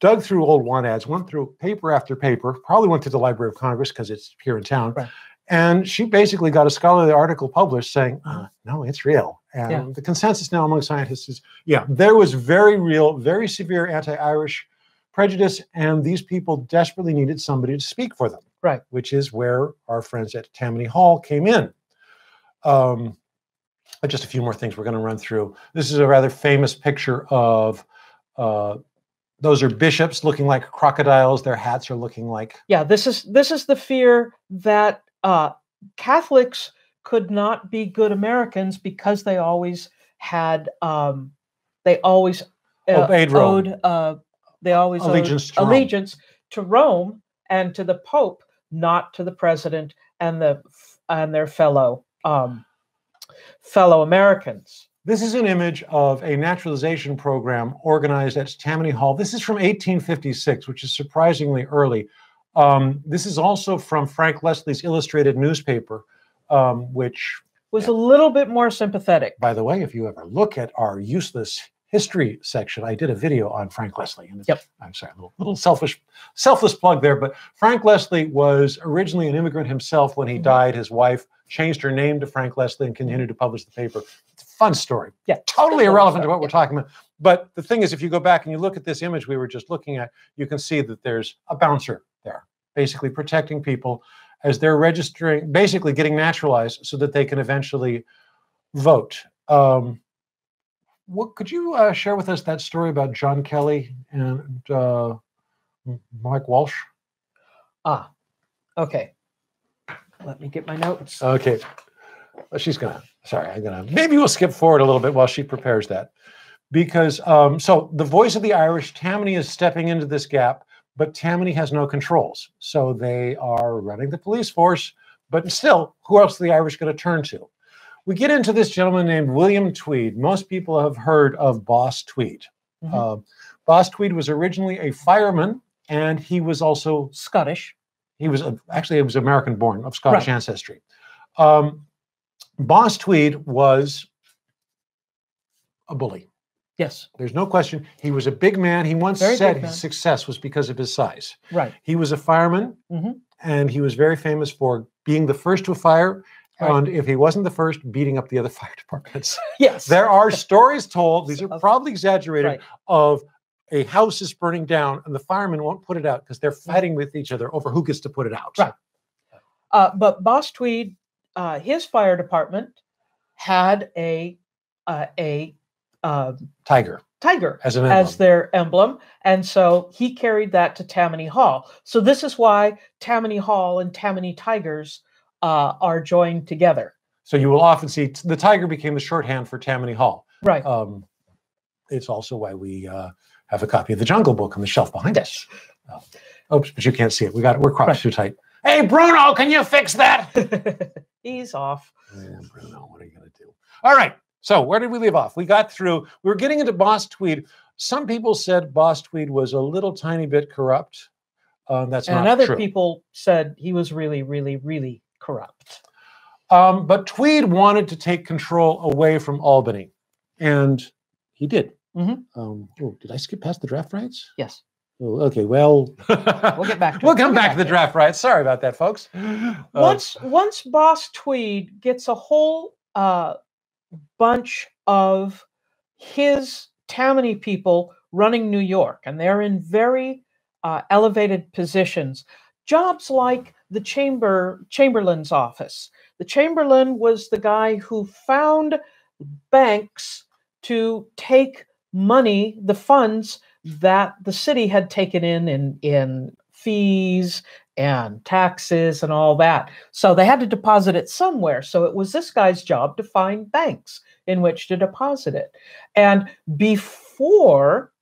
dug through old want ads, went through paper after paper, probably went to the Library of Congress because it's here in town. Right. And she basically got a scholarly article published saying, uh, no, it's real. And Yeah. the consensus now among scientists is, yeah, there was very real, very severe anti-Irish prejudice, and these people desperately needed somebody to speak for them. Right. Which is where our friends at Tammany Hall came in. Um, but just a few more things we're going to run through. This is a rather famous picture of uh, those are bishops looking like crocodiles. Their hats are looking like yeah this is this is the fear that uh, catholics could not be good americans because they always had um, they always uh, Obeyed Rome. owed uh, they always owed Allegiance to Rome. to rome and to the pope not to the president and the and their fellow um, fellow americans This is an image of a naturalization program organized at Tammany Hall. This is from 1856, which is surprisingly early. Um, this is also from Frank Leslie's illustrated newspaper, um, which, was a little bit more sympathetic by the way, if you ever look at our useless history section, I did a video on Frank Leslie. And Yep. I'm sorry, a little, little selfish, selfless plug there, but Frank Leslie was originally an immigrant himself. When he Mhm. died, his wife changed her name to Frank Leslie and continued to publish the paper. It's a fun story. Yeah. Totally irrelevant to what we're yeah. talking about. But the thing is, if you go back and you look at this image we were just looking at, you can see that there's a bouncer basically protecting people as they're registering, basically getting naturalized so that they can eventually vote. Um, what could you uh, share with us that story about John Kelly and uh, Mike Walsh? ah okay let me get my notes Okay, well, she's gonna. Sorry, I'm gonna. Maybe we'll skip forward a little bit while she prepares that, because um, so the voice of the Irish, Tammany is stepping into this gap, but Tammany has no controls, so they are running the police force. But still, who else are the Irish going to turn to? We get into this gentleman named William Tweed. Most people have heard of Boss Tweed. Mhm. Uh, Boss Tweed was originally a fireman, and he was also scottish he was a, actually he was American born of Scottish Right. ancestry. Um, Boss Tweed was a bully. Yes There's no question. He was a big man. He once Very said his success was because of his size. right He was a fireman, Mhm. and he was very famous for being the first to a fire. Right. And if he wasn't the first, beating up the other fire departments. yes there are stories told, these are probably exaggerated, right. of a house is burning down and the firemen won't put it out because they're fighting with each other over who gets to put it out. Right. Uh, but Boss Tweed, uh, his fire department had a uh, a uh, Tiger tiger as an as their emblem. And so he carried that to Tammany Hall. So this is why Tammany Hall and Tammany Tigers uh, are joined together. so you will often see the tiger became the shorthand for Tammany Hall. Right. Um, it's also why we uh, have a copy of the Jungle Book on the shelf behind us. Uh, oops, but you can't see it. We got it. We're cropped Right. too tight. Hey, Bruno, can you fix that? He's off. Yeah, Bruno, what are you going to do? All right. So where did we leave off? We got through. We were getting into Boss Tweed. Some people said Boss Tweed was a little tiny bit corrupt. Um, that's and other true. people said he was really, really, really corrupt. Um, but Tweed wanted to take control away from Albany, and he did. Mhm. Um, oh, did I skip past the draft rights? Yes. Oh, okay. Well, We'll get back to we'll it. come We'll back back to the draft rights. Sorry about that, folks. Uh, once once Boss Tweed gets a whole uh, bunch of his Tammany people running New York, and they're in very uh, elevated positions, jobs like the chamber Chamberlain's office. The Chamberlain was the guy who found banks to take money, the funds that the city had taken in in, in fees and taxes and all that. So they had to deposit it somewhere. So it was this guy's job to find banks in which to deposit it. And before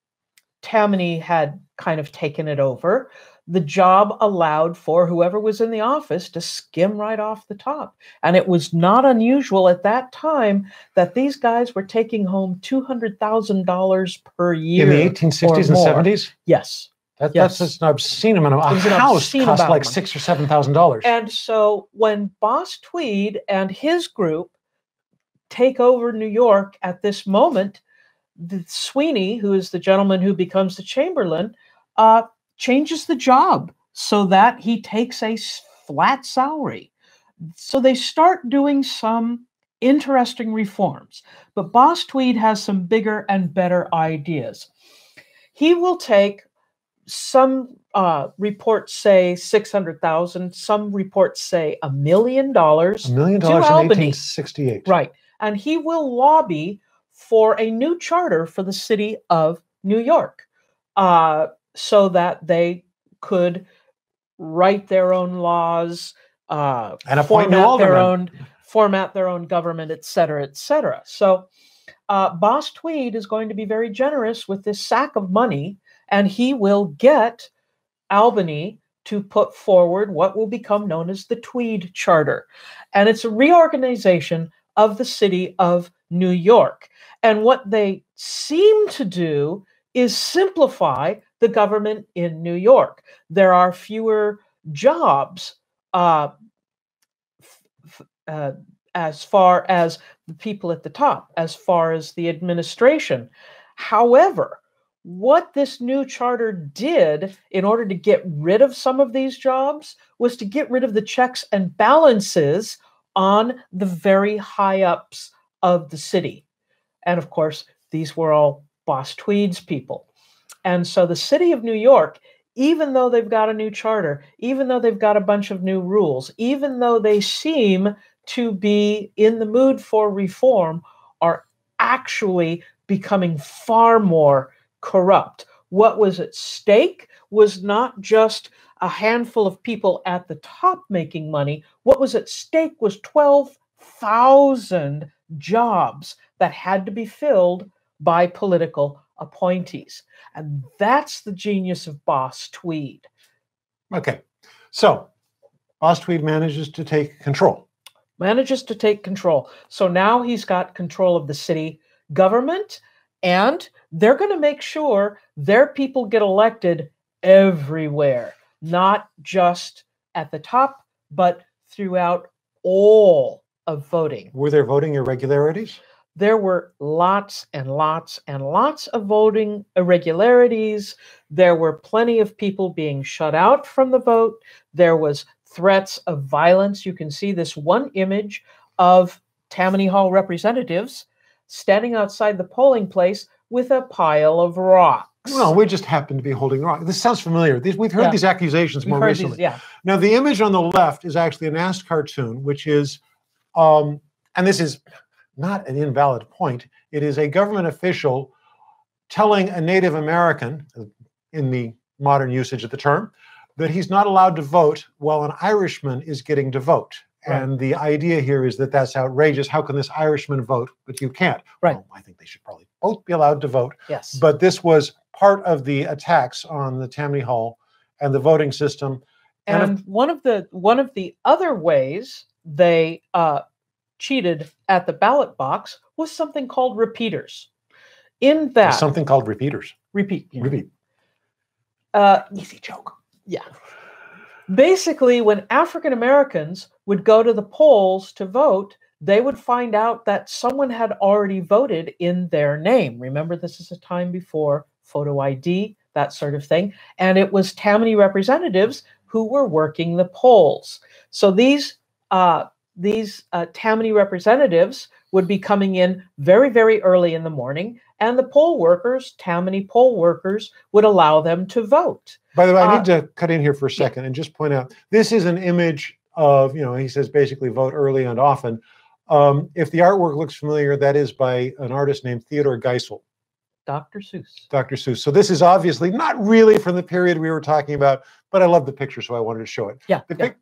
Tammany had kind of taken it over, the job allowed for whoever was in the office to skim right off the top. And it was not unusual at that time that these guys were taking home $200,000 per year. in the 1860s and 70s, Yes. That, Yes. that's just an obscene amount. Of, a house obscene cost amount like six or seven thousand dollars. And so when Boss Tweed and his group take over New York at this moment, the Sweeny, who is the gentleman who becomes the Chamberlain, uh, changes the job so that he takes a flat salary. So they start doing some interesting reforms. But Boss Tweed has some bigger and better ideas. He will take some uh, reports say 600,000, some reports say a million dollars. A million dollars in Albany. 1868. Right. And he will lobby for a new charter for the city of New York uh, so that they could write their own laws, uh, And appoint format their own format their own government, et cetera, et cetera. So uh, Boss Tweed is going to be very generous with this sack of money, and he will get Albany to put forward what will become known as the Tweed Charter. And it's a reorganization of the city of New York. And what they seem to do is simplify the government in New York. There are fewer jobs uh, uh, as far as the people at the top, as far as the administration. However, what this new charter did in order to get rid of some of these jobs was to get rid of the checks and balances on the very high ups of the city. And of course, these were all Boss Tweed's people. And so the city of New York, even though they've got a new charter, even though they've got a bunch of new rules, even though they seem to be in the mood for reform, are actually becoming far more corrupt. What was at stake was not just a handful of people at the top making money. What was at stake was 12,000 jobs that had to be filled by political appointees. And that's the genius of Boss Tweed. Okay. So Boss Tweed manages to take control. Manages to take control. So now he's got control of the city government, and they're going to make sure their people get elected everywhere, not just at the top, but throughout all of voting. Were there voting irregularities? there were lots and lots and lots of voting irregularities. There were plenty of people being shut out from the vote. There was threats of violence. You can see this one image of Tammany Hall representatives standing outside the polling place with a pile of rocks. Well, we just happen to be holding the rock. This sounds familiar. These, we've heard Yeah. these accusations We've more recently. these, yeah. Now, the image on the left is actually a NAST cartoon, which is, um, and this is not an invalid point. It is a government official telling a Native American, uh, in the modern usage of the term, that he's not allowed to vote while an Irishman is getting to vote. Right. And the idea here is that that's outrageous. How can this Irishman vote, but you can't? Right. Well, I think they should probably both be allowed to vote. Yes. But this was part of the attacks on the Tammany Hall and the voting system. And and if- one of the one of the other ways they uh, cheated at the ballot box was something called repeaters. In that something called repeaters. repeat, yeah. Repeat. uh, Easy joke. Yeah. Basically, when African Americans would go to the polls to vote, they would find out that someone had already voted in their name. Remember, this is a time before photo ID, that sort of thing. And it was Tammany representatives who were working the polls. So these uh, these uh, Tammany representatives would be coming in very, very early in the morning, and the poll workers, Tammany poll workers, would allow them to vote. By the way, I Uh, need to cut in here for a second and just point out this is an image of, you know, he says basically vote early and often. Um, if the artwork looks familiar, that is by an artist named Theodore Geisel, Dr. Seuss. Dr. Seuss. So this is obviously not really from the period we were talking about, but I love the picture, so I wanted to show it. Yeah. The yeah.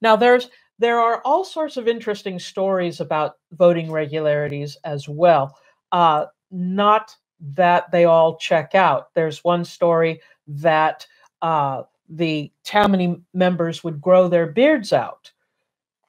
Now there's there are all sorts of interesting stories about voting regularities as well. Uh, not that they all check out. There's one story that uh, the Tammany members would grow their beards out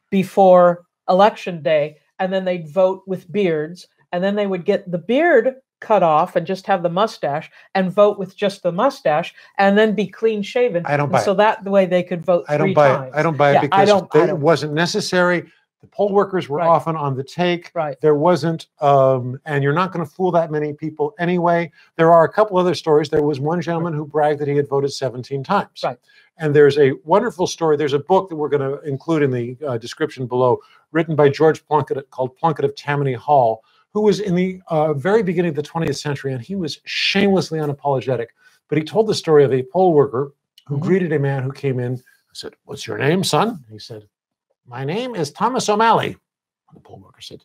before election day, and then they'd vote with beards, and then they would get the beard cut off and just have the mustache and vote with just the mustache and then be clean shaven. I don't And buy so it. that the way they could vote I don't buy times. it. I don't buy Yeah, it I because don't- it don't- wasn't necessary. The poll workers were Right. often on the take. Right. There wasn't, um, and you're not going to fool that many people anyway. There are a couple other stories. There was one gentleman who bragged that he had voted 17 times. Right. And there's a wonderful story. There's a book that we're going to include in the uh, description below, written by George Plunkitt called Plunkitt of Tammany Hall, who was in the uh, very beginning of the 20th century, and he was shamelessly unapologetic. But he told the story of a poll worker who Mhm. greeted a man who came in. said, "What's your name, son?" He said, "My name is Thomas O'Malley." And the poll worker said,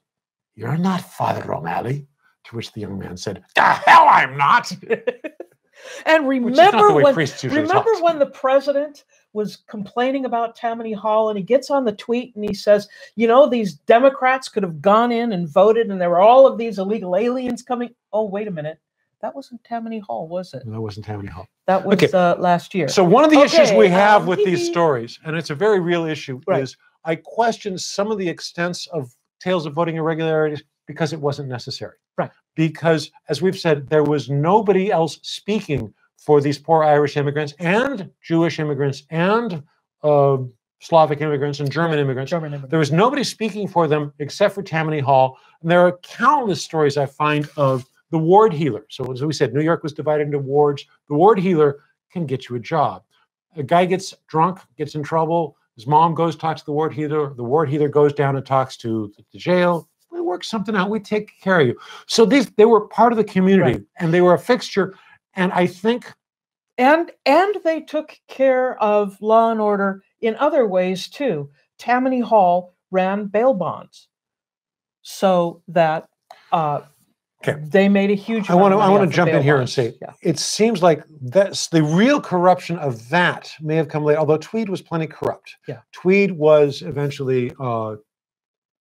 You're not Father O'Malley. To which the young man said, The hell I'm not. and remember when remember when the president was complaining about Tammany Hall and he gets on the tweet and he says, you know, these Democrats could have gone in and voted and there were all of these illegal aliens coming. Oh, wait a minute. That wasn't Tammany Hall, was it? No, that wasn't Tammany Hall. That was Okay. uh, last year. So one of the issues we have um, with these stories, and it's a very real issue, Right. is I question some of the extents of tales of voting irregularities because it wasn't necessary. Right. Because, as we've said, there was nobody else speaking for these poor Irish immigrants and Jewish immigrants and uh, Slavic immigrants and German immigrants. German immigrants. There was nobody speaking for them except for Tammany Hall. And there are countless stories I find of the ward heeler. So, as we said, New York was divided into wards. The ward heeler can get you a job. A guy gets drunk, gets in trouble. His mom goes, talks to the ward heeler. The ward heeler goes down and talks to the, jail. We work something out. We take care of you. So these they were part of the community Right. and they were a fixture. And I think and and they took care of law and order in other ways too. Tammany Hall ran bail bonds so that uh, Okay. they made a huge. I want to I want to jump in here and bonds. say yeah. it seems like that's the real corruption of that may have come later, although Tweed was plenty corrupt. Yeah. Tweed was eventually uh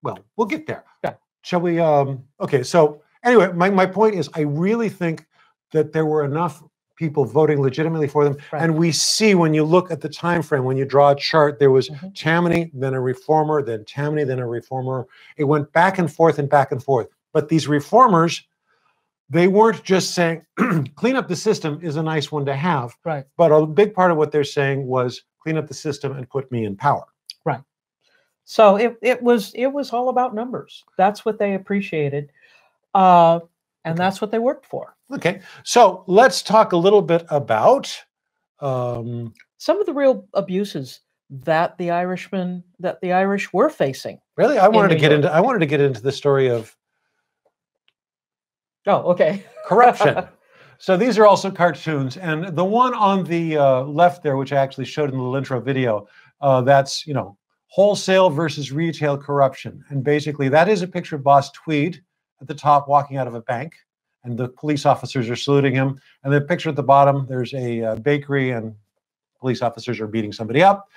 well, we'll get there. Yeah. Shall we um okay, so anyway, my, my point is I really think that there were enough people voting legitimately for them. Right. And we see when you look at the time frame, when you draw a chart, there was Mhm. Tammany, then a reformer, then Tammany, then a reformer. It went back and forth and back and forth. But these reformers, they weren't just saying clean up the system is a nice one to have. Right. But a big part of what they're saying was clean up the system and put me in power. Right. So it, it was it was all about numbers. That's what they appreciated, uh, and that's what they worked for. Okay. So let's talk a little bit about um, Some of the real abuses that the Irishmen that the Irish were facing. really I wanted to get into I wanted to get into the story of Oh, okay. corruption. so these are also cartoons, and the one on the uh, left there, which I actually showed in the intro video, uh, that's you know wholesale versus retail corruption. And basically, that is a picture of Boss Tweed at the top walking out of a bank, and the police officers are saluting him. And the picture at the bottom, there's a uh, bakery, and police officers are beating somebody up.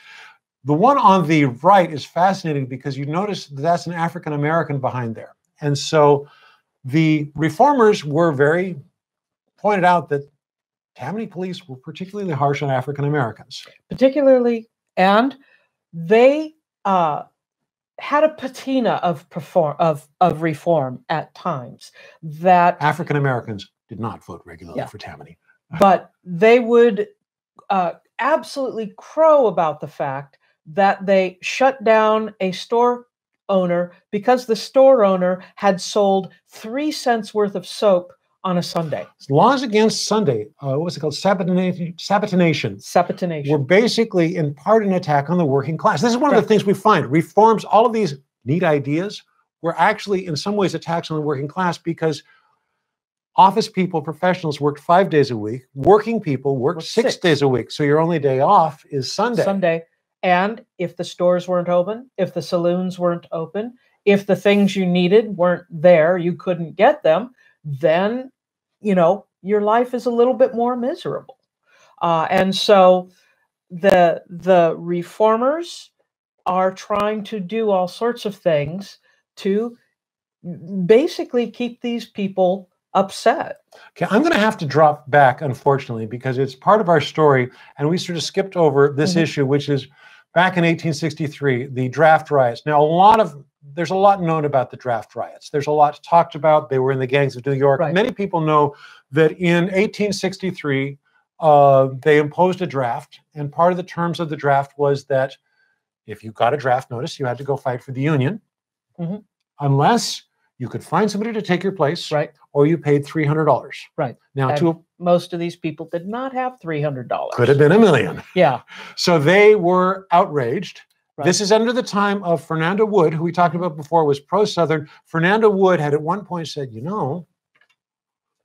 The one on the right is fascinating because you notice that that's an African American behind there. And so the reformers were very pointed out that Tammany police were particularly harsh on African Americans. particularly, and they uh, had a patina of perform of of reform at times that African Americans did not vote regularly Yeah. for Tammany. but they would uh, absolutely crow about the fact that they shut down a store owner because the store owner had sold three cents worth of soap on a Sunday. Laws against Sunday, uh, what was it called? Sabatina- Sabatination. were basically in part an attack on the working class. This is one of the things we find. Reforms, all of these neat ideas were actually in some ways attacks on the working class because office people, professionals worked five days a week. Working people worked Worked six, six. days a week. So your only day off is Sunday. Sunday. And if the stores weren't open, if the saloons weren't open, if the things you needed weren't there, you couldn't get them, then, you know, your life is a little bit more miserable. Uh, and so the the reformers are trying to do all sorts of things to basically keep these people upset. Okay, I'm going to have to drop back, unfortunately, because it's part of our story, and we sort of skipped over this Mhm. issue, which is back in 1863, the draft riots. Now, a lot of there's a lot known about the draft riots. There's a lot talked about. They were in the gangs of New York. Right. Many people know that in 1863, uh, they imposed a draft, and part of the terms of the draft was that if you got a draft notice, you had to go fight for the Union, Mhm. unless you could find somebody to take your place, Right. or you paid three hundred dollars. Right. Now, And to Most of these people did not have three hundred dollars. could have been a million. Yeah. So they were outraged. Right. This is under the time of Fernando Wood, who we talked about before was pro Southern. Fernando Wood had at one point said, you know,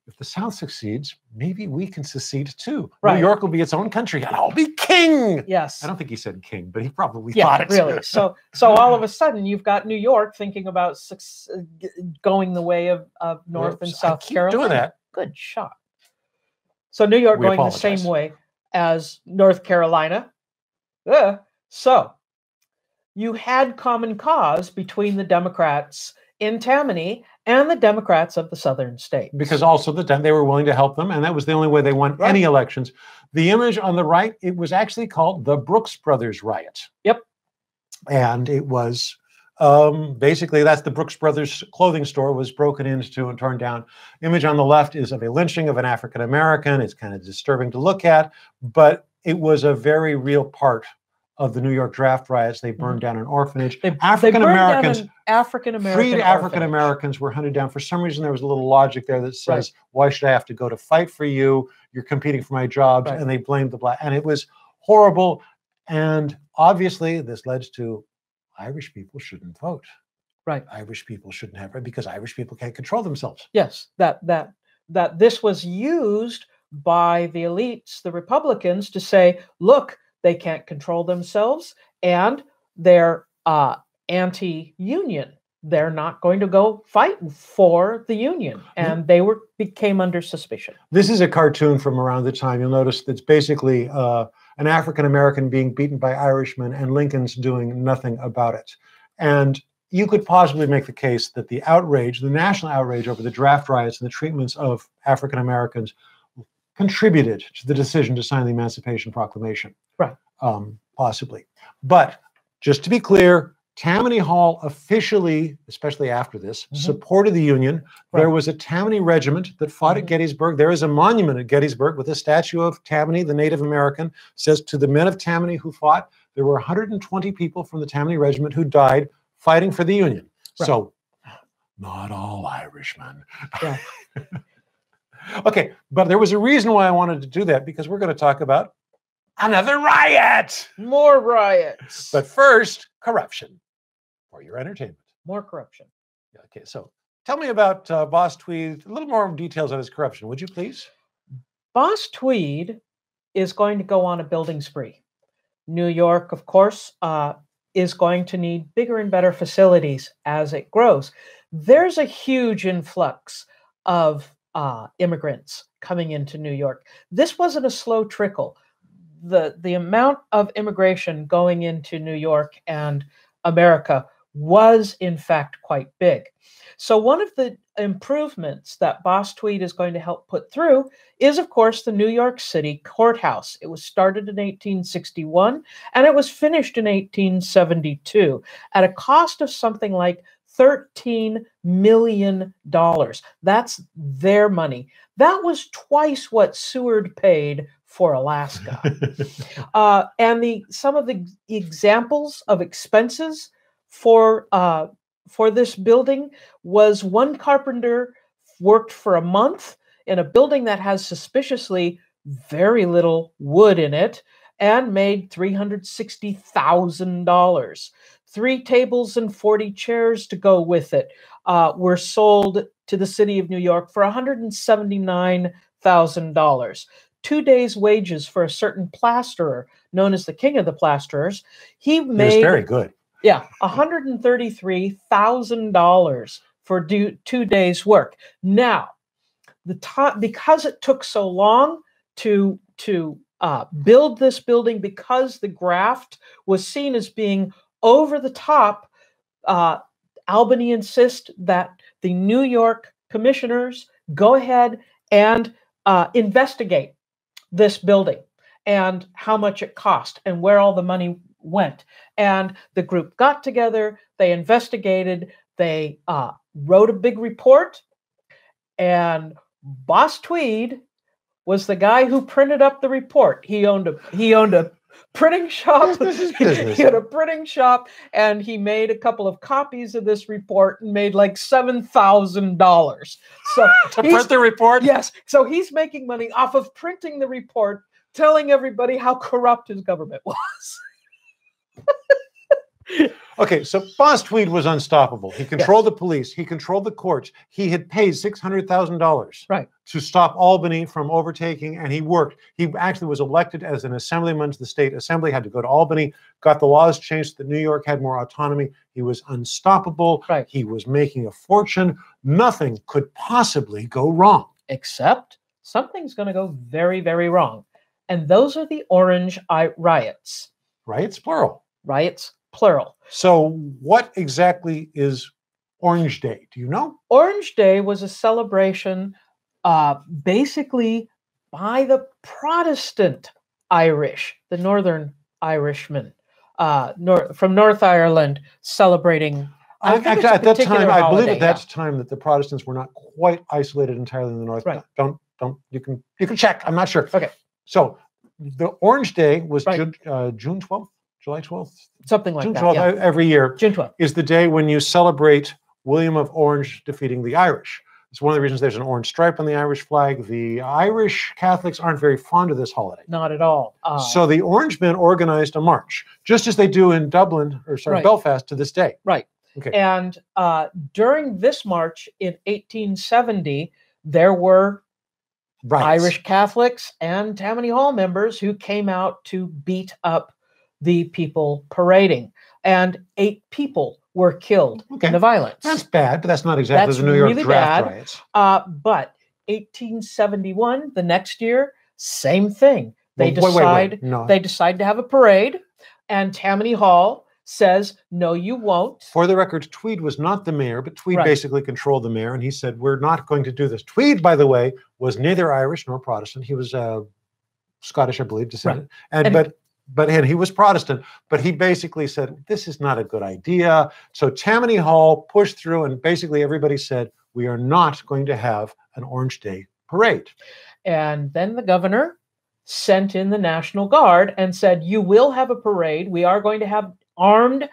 if the South succeeds, maybe we can secede too. Right. New York will be its own country and I'll be king. Yes. I don't think he said king, but he probably yeah, thought it. really. So, so all of a sudden, you've got New York thinking about suc- uh, going the way of, of North and Whoops, I South keep Carolina. doing that. Good shot. So New York We going the same way as North Carolina. Uh, so you had common cause between the Democrats in Tammany and the Democrats of the southern states. because also the time they were willing to help them, and that was the only way they won Right. any elections. The image on the right, it was actually called the Brooks Brothers riot. Yep. And it was um, basically that's the Brooks Brothers clothing store was broken into and torn down. Image on the left is of a lynching of an African American. It's kind of disturbing to look at, but it was a very real part of the New York draft riots. They burned mm-hmm. down an orphanage. They, African they Americans African American freed African. Americans were hunted down. For some reason, there was a little logic there that says, "Why should I have to go to fight for you? You're competing for my jobs," Right. and they blamed the black. And it was horrible. And obviously, this led to Irish people shouldn't vote. Right. Irish people shouldn't have right because Irish people can't control themselves. Yes, that that that this was used by the elites, the Republicans, to say, look, they can't control themselves and they're uh, anti-union. They're not going to go fight for the union, and they were became under suspicion. This is a cartoon from around the time. You'll notice that's basically uh, an African American being beaten by Irishmen, and Lincoln's doing nothing about it. And you could possibly make the case that the outrage, the national outrage over the draft riots and the treatments of African Americans, contributed to the decision to sign the Emancipation Proclamation. Right. Um, possibly. But just to be clear, Tammany Hall officially, especially after this, Mhm. supported the Union. There was a Tammany regiment that fought at Mhm. Gettysburg. There is a monument at Gettysburg with a statue of Tammany, the Native American, says to the men of Tammany who fought, there were 120 people from the Tammany regiment who died fighting for the Union. Right. So, not all Irishmen. Yeah. okay, but there was a reason why I wanted to do that because we're going to talk about another riot. More riots, But first, corruption for your entertainment. more corruption. Okay, so tell me about uh, Boss Tweed, a little more details on his corruption, would you please? Boss Tweed is going to go on a building spree. New York, of course, uh, is going to need bigger and better facilities as it grows. There's a huge influx of uh, immigrants coming into New York. This wasn't a slow trickle. The, the amount of immigration going into New York and America was, in fact, quite big. So, one of the improvements that Boss Tweed is going to help put through is, of course, the New York City courthouse. It was started in 1861 and it was finished in 1872 at a cost of something like $13 million. That's their money. That was twice what Seward paid for Alaska. uh, and the some of the examples of expenses for uh, for this building was one carpenter worked for a month in a building that has suspiciously very little wood in it and made $360,000. Three tables and 40 chairs to go with it uh, were sold to the city of New York for $179,000. Two days' wages for a certain plasterer known as the king of the plasterers. He made. He very good. Yeah, $133,000 for do, two days' work. Now, the time because it took so long to to uh, build this building, because the graft was seen as being over the top, uh, Albany insist that the New York commissioners go ahead and uh, investigate this building and how much it cost and where all the money went. And the group got together, they investigated, they uh, wrote a big report, and Boss Tweed was the guy who printed up the report. He owned a he owned a printing shop. he had a printing shop, and he made a couple of copies of this report and made like seven thousand dollars. So to print the report, yes. So he's making money off of printing the report, telling everybody how corrupt his government was okay, so Boss Tweed was unstoppable. He controlled yes. the police. He controlled the courts. He had paid six hundred thousand dollars right to stop Albany from overtaking, and he worked. He actually was elected as an assemblyman to the state assembly. Had to go to Albany. Got the laws changed so that New York had more autonomy. He was unstoppable. Right. He was making a fortune. Nothing could possibly go wrong. Except something's going to go very, very wrong, and those are the Orange eye riots. Riots, plural riots, plural. So, what exactly is Orange Day? Do you know? Orange Day was a celebration uh, basically by the Protestant Irish, the Northern Irishmen uh, nor- from North Ireland celebrating. I Actually, at that time, I believe at that yeah. time that the Protestants were not quite isolated entirely in the North. Right. Don't don't you can you can check. I'm not sure. Okay. So the Orange Day was right. June, uh, June 12th. July 12th? Something like June that. 12th yeah. every year. June 12th. Is the day when you celebrate William of Orange defeating the Irish. It's one of the reasons there's an orange stripe on the Irish flag. The Irish Catholics aren't very fond of this holiday. Not at all. Uh, so the Orange Men organized a march, just as they do in Dublin or sorry right. Belfast to this day. Right. Okay. And uh, during this march in 1870, there were Irish Catholics and Tammany Hall members who came out to beat up the people parading, and eight people were killed okay. in the violence. That's bad, but that's not exactly that's the New York really draft bad. riots. Uh, but 1871, the next year, same thing. They well, decide wait, wait, wait. No. they decide to have a parade, and Tammany Hall says, "No, you won't." For the record, Tweed was not the mayor, but Tweed right. basically controlled the mayor, and he said, "We're not going to do this." Tweed, by the way, was neither Irish nor Protestant. He was uh, Scottish, I believe, descendant, right. and, and but but and he was Protestant, but he basically said, This is not a good idea. So Tammany Hall pushed through, and basically everybody said, We are not going to have an Orange Day parade. And then the governor sent in the National Guard and said, You will have a parade. We are going to have armed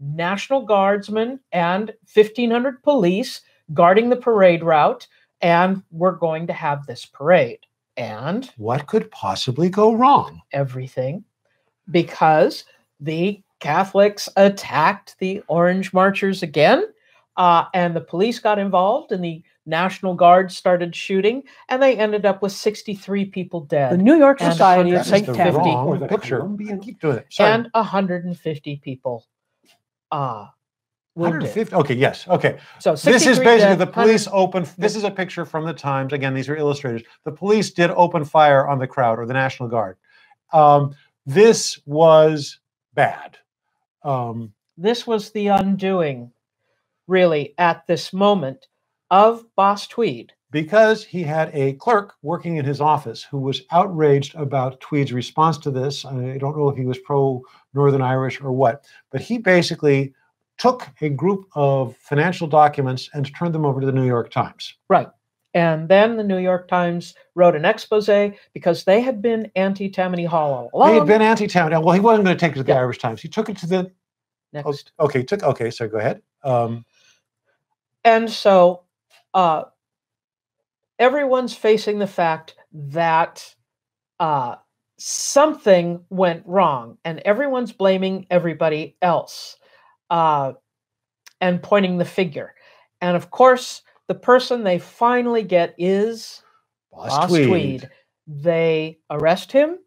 National Guardsmen and 1,500 police guarding the parade route, and we're going to have this parade. And what could possibly go wrong? Everything because the Catholics attacked the Orange Marchers again, uh, and the police got involved, and the National Guard started shooting, and they ended up with 63 people dead. The New York Society of St. Tammany. Picture. Keep doing it. And 150 people uh, 150. Okay, yes. Okay. So This is basically dead, the police open. This is a picture from the Times. Again, these are illustrators. The police did open fire on the crowd or the National Guard. Um, this was bad. Um, This was the undoing, really, at this moment of Boss Tweed. because he had a clerk working in his office who was outraged about Tweed's response to this. I don't know if he was pro Northern Irish or what, but he basically took a group of financial documents and turned them over to the New York Times. Right. And then the New York Times wrote an expose because they had been anti Tammany Hall all along. He had been anti Tammany. Well, he wasn't going to take it to the Yeah. Irish Times. He took it to the. Next. Okay, took. Okay, so go ahead. Um, And so uh, everyone's facing the fact that uh, something went wrong, and everyone's blaming everybody else uh, and pointing the finger. And of course, the person they finally get is Boss Boss Tweed. Tweed. They arrest him.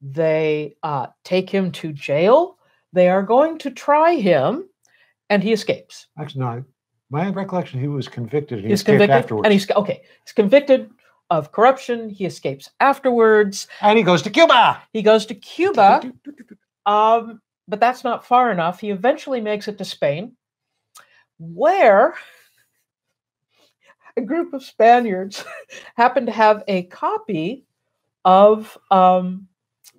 They uh, take him to jail. They are going to try him, and he escapes. Actually, no. My recollection, he was convicted. He He's escaped convicted, afterwards. and he's okay. He's convicted of corruption. He escapes afterwards. and he goes to Cuba. He goes to Cuba, um, but that's not far enough. He eventually makes it to Spain, where a group of Spaniards happen to have a copy of um,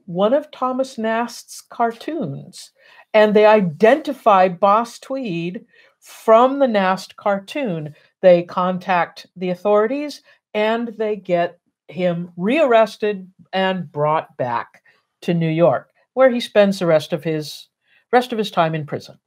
one of Thomas Nast's cartoons, and they identify Boss Tweed from the Nast cartoon. They contact the authorities and they get him rearrested and brought back to New York, where he spends the rest of his rest of his time in prison.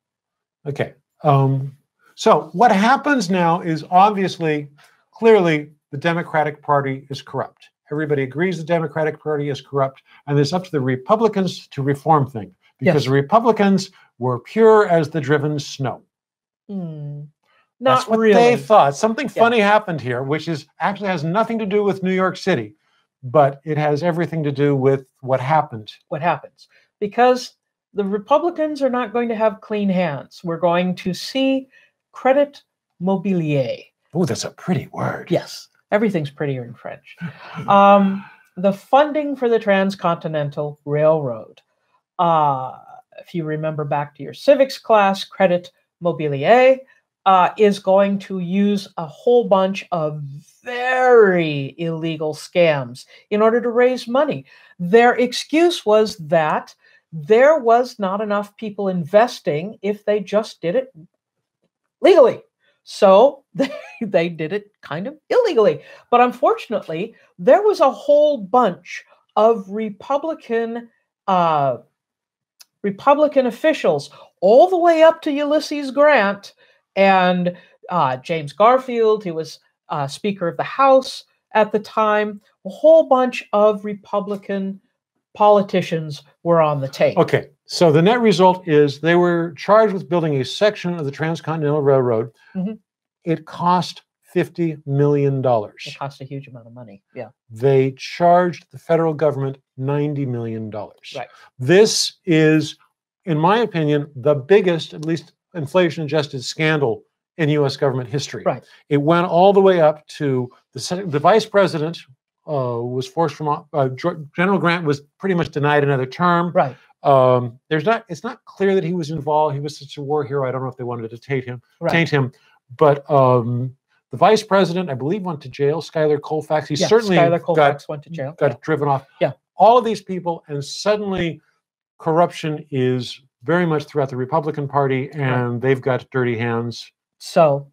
Okay. Um, so what happens now is obviously, clearly, the Democratic Party is corrupt. Everybody agrees the Democratic Party is corrupt, and it's up to the Republicans to reform things because Yes. the Republicans were pure as the driven snow. Hmm. That's what really. they thought. Something Yeah. funny happened here, which is actually has nothing to do with New York City, but it has everything to do with what happened. what happens because the Republicans are not going to have clean hands. We're going to see credit mobilier. Oh, that's a pretty word. Yes, everything's prettier in French. Um, the funding for the Transcontinental Railroad. Uh, if you remember back to your civics class, credit mobilier uh, is going to use a whole bunch of very illegal scams in order to raise money. Their excuse was that there was not enough people investing if they just did it legally. So they, they did it kind of illegally. But unfortunately, there was a whole bunch of Republican uh, Republican officials, all the way up to Ulysses Grant and uh, James Garfield, who was uh, Speaker of the House at the time. A whole bunch of Republican politicians were on the tape. Okay, so the net result is they were charged with building a section of the Transcontinental Railroad. Mhm. It cost $50 million. It cost a huge amount of money. Yeah. They charged the federal government $90 million. Right. This is, in my opinion, the biggest, at least inflation adjusted scandal in US government history. Right. It went all the way up to the, the vice president uh, was forced from, uh, General Grant was pretty much denied another term. Right. Um, there's not. It's not clear that he was involved. He was such a war hero. I don't know if they wanted to taint him. Right. Taint him. But um, the vice president, I believe, went to jail. Schuyler Colfax. He yeah. certainly Schuyler got Colfax went to jail. got Yeah. driven off. Yeah. All of these people, and suddenly, corruption is very much throughout the Republican Party, and they've got dirty hands. So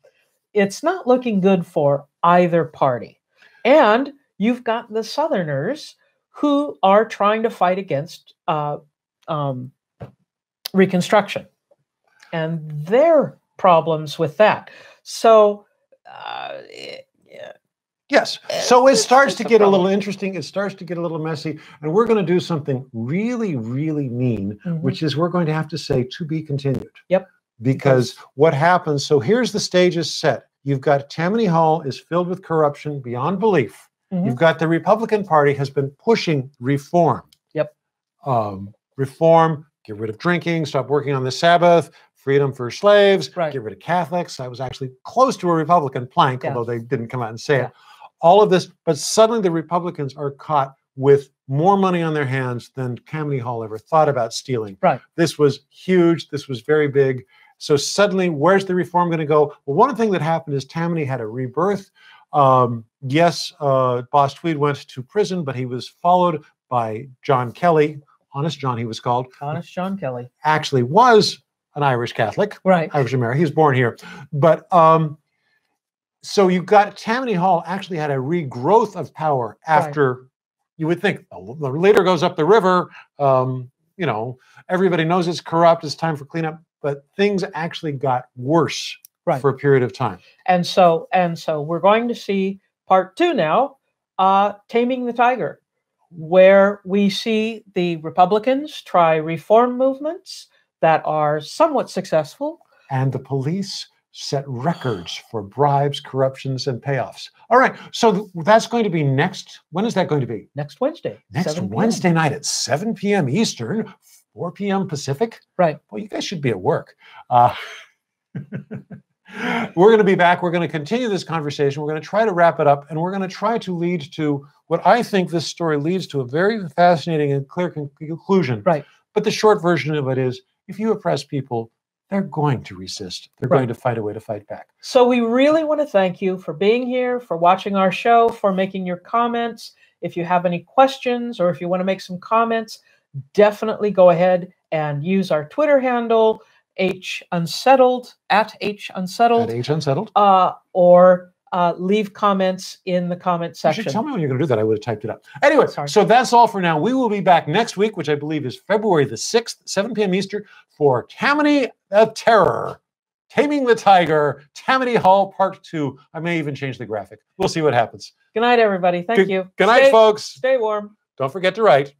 it's not looking good for either party. And you've got the Southerners who are trying to fight against uh, um, Reconstruction and their problems with that. So, uh, it- yeah, Yes. Uh, So it starts to get a little interesting. It starts to get a little messy, and we're going to do something really, really mean, Mhm. which is we're going to have to say to be continued. Yep. Because what happens? So here's the stage is set. You've got Tammany Hall is filled with corruption beyond belief. Mhm. You've got the Republican Party has been pushing reform. Yep. Um, reform. Get rid of drinking. Stop working on the Sabbath. freedom for slaves, Right. get rid of Catholics. I was actually close to a Republican plank, Yeah. although they didn't come out and say Yeah. it. All of this, but suddenly the Republicans are caught with more money on their hands than Tammany Hall ever thought about stealing. Right. This was huge. This was very big. So suddenly, where's the reform going to go? Well, one thing that happened is Tammany had a rebirth. Um, yes, uh, Boss Tweed went to prison, but he was followed by John Kelly, Honest John, he was called, Honest John Kelly. actually was an Irish Catholic, Right. Irish American. He was born here. But um, so you got Tammany Hall actually had a regrowth of power after you would think "Oh, the leader goes up the river. Um, you know, everybody knows it's corrupt. It's time for cleanup. But things actually got worse Right. for a period of time. And so and so we're going to see part two now, uh, Taming the Tiger, where we see the Republicans try reform movements that are somewhat successful. and the police set records for bribes, corruptions, and payoffs. All right, so th- that's going to be next. When is that going to be? Next Wednesday. Next Wednesday night at 7 p.m. Eastern, 4 p.m. Pacific. Right. Well, you guys should be at work. Uh, we're going to be back. We're going to continue this conversation. We're going to try to wrap it up, and we're going to try to lead to what I think this story leads to a very fascinating and clear con- conclusion. Right. But the short version of it is if you oppress people, they're going to resist. They're Right. going to find a way to fight back. So we really want to thank you for being here, for watching our show, for making your comments. If you have any questions or if you want to make some comments, definitely go ahead and use our Twitter handle, H Unsettled, at H Unsettled, At H Unsettled. uh, or uh, leave comments in the comment section. You should tell me when you're going to do that. I would have typed it up. Anyway, Sorry. so that's all for now. We will be back next week, which I believe is February the 6th, 7 p.m. Eastern, for Tammany of Terror, Taming the Tiger, Tammany Hall Part 2. I may even change the graphic. We'll see what happens. Good night, everybody. Thank Good- you. Good night, Stay- folks. Stay warm. Don't forget to write.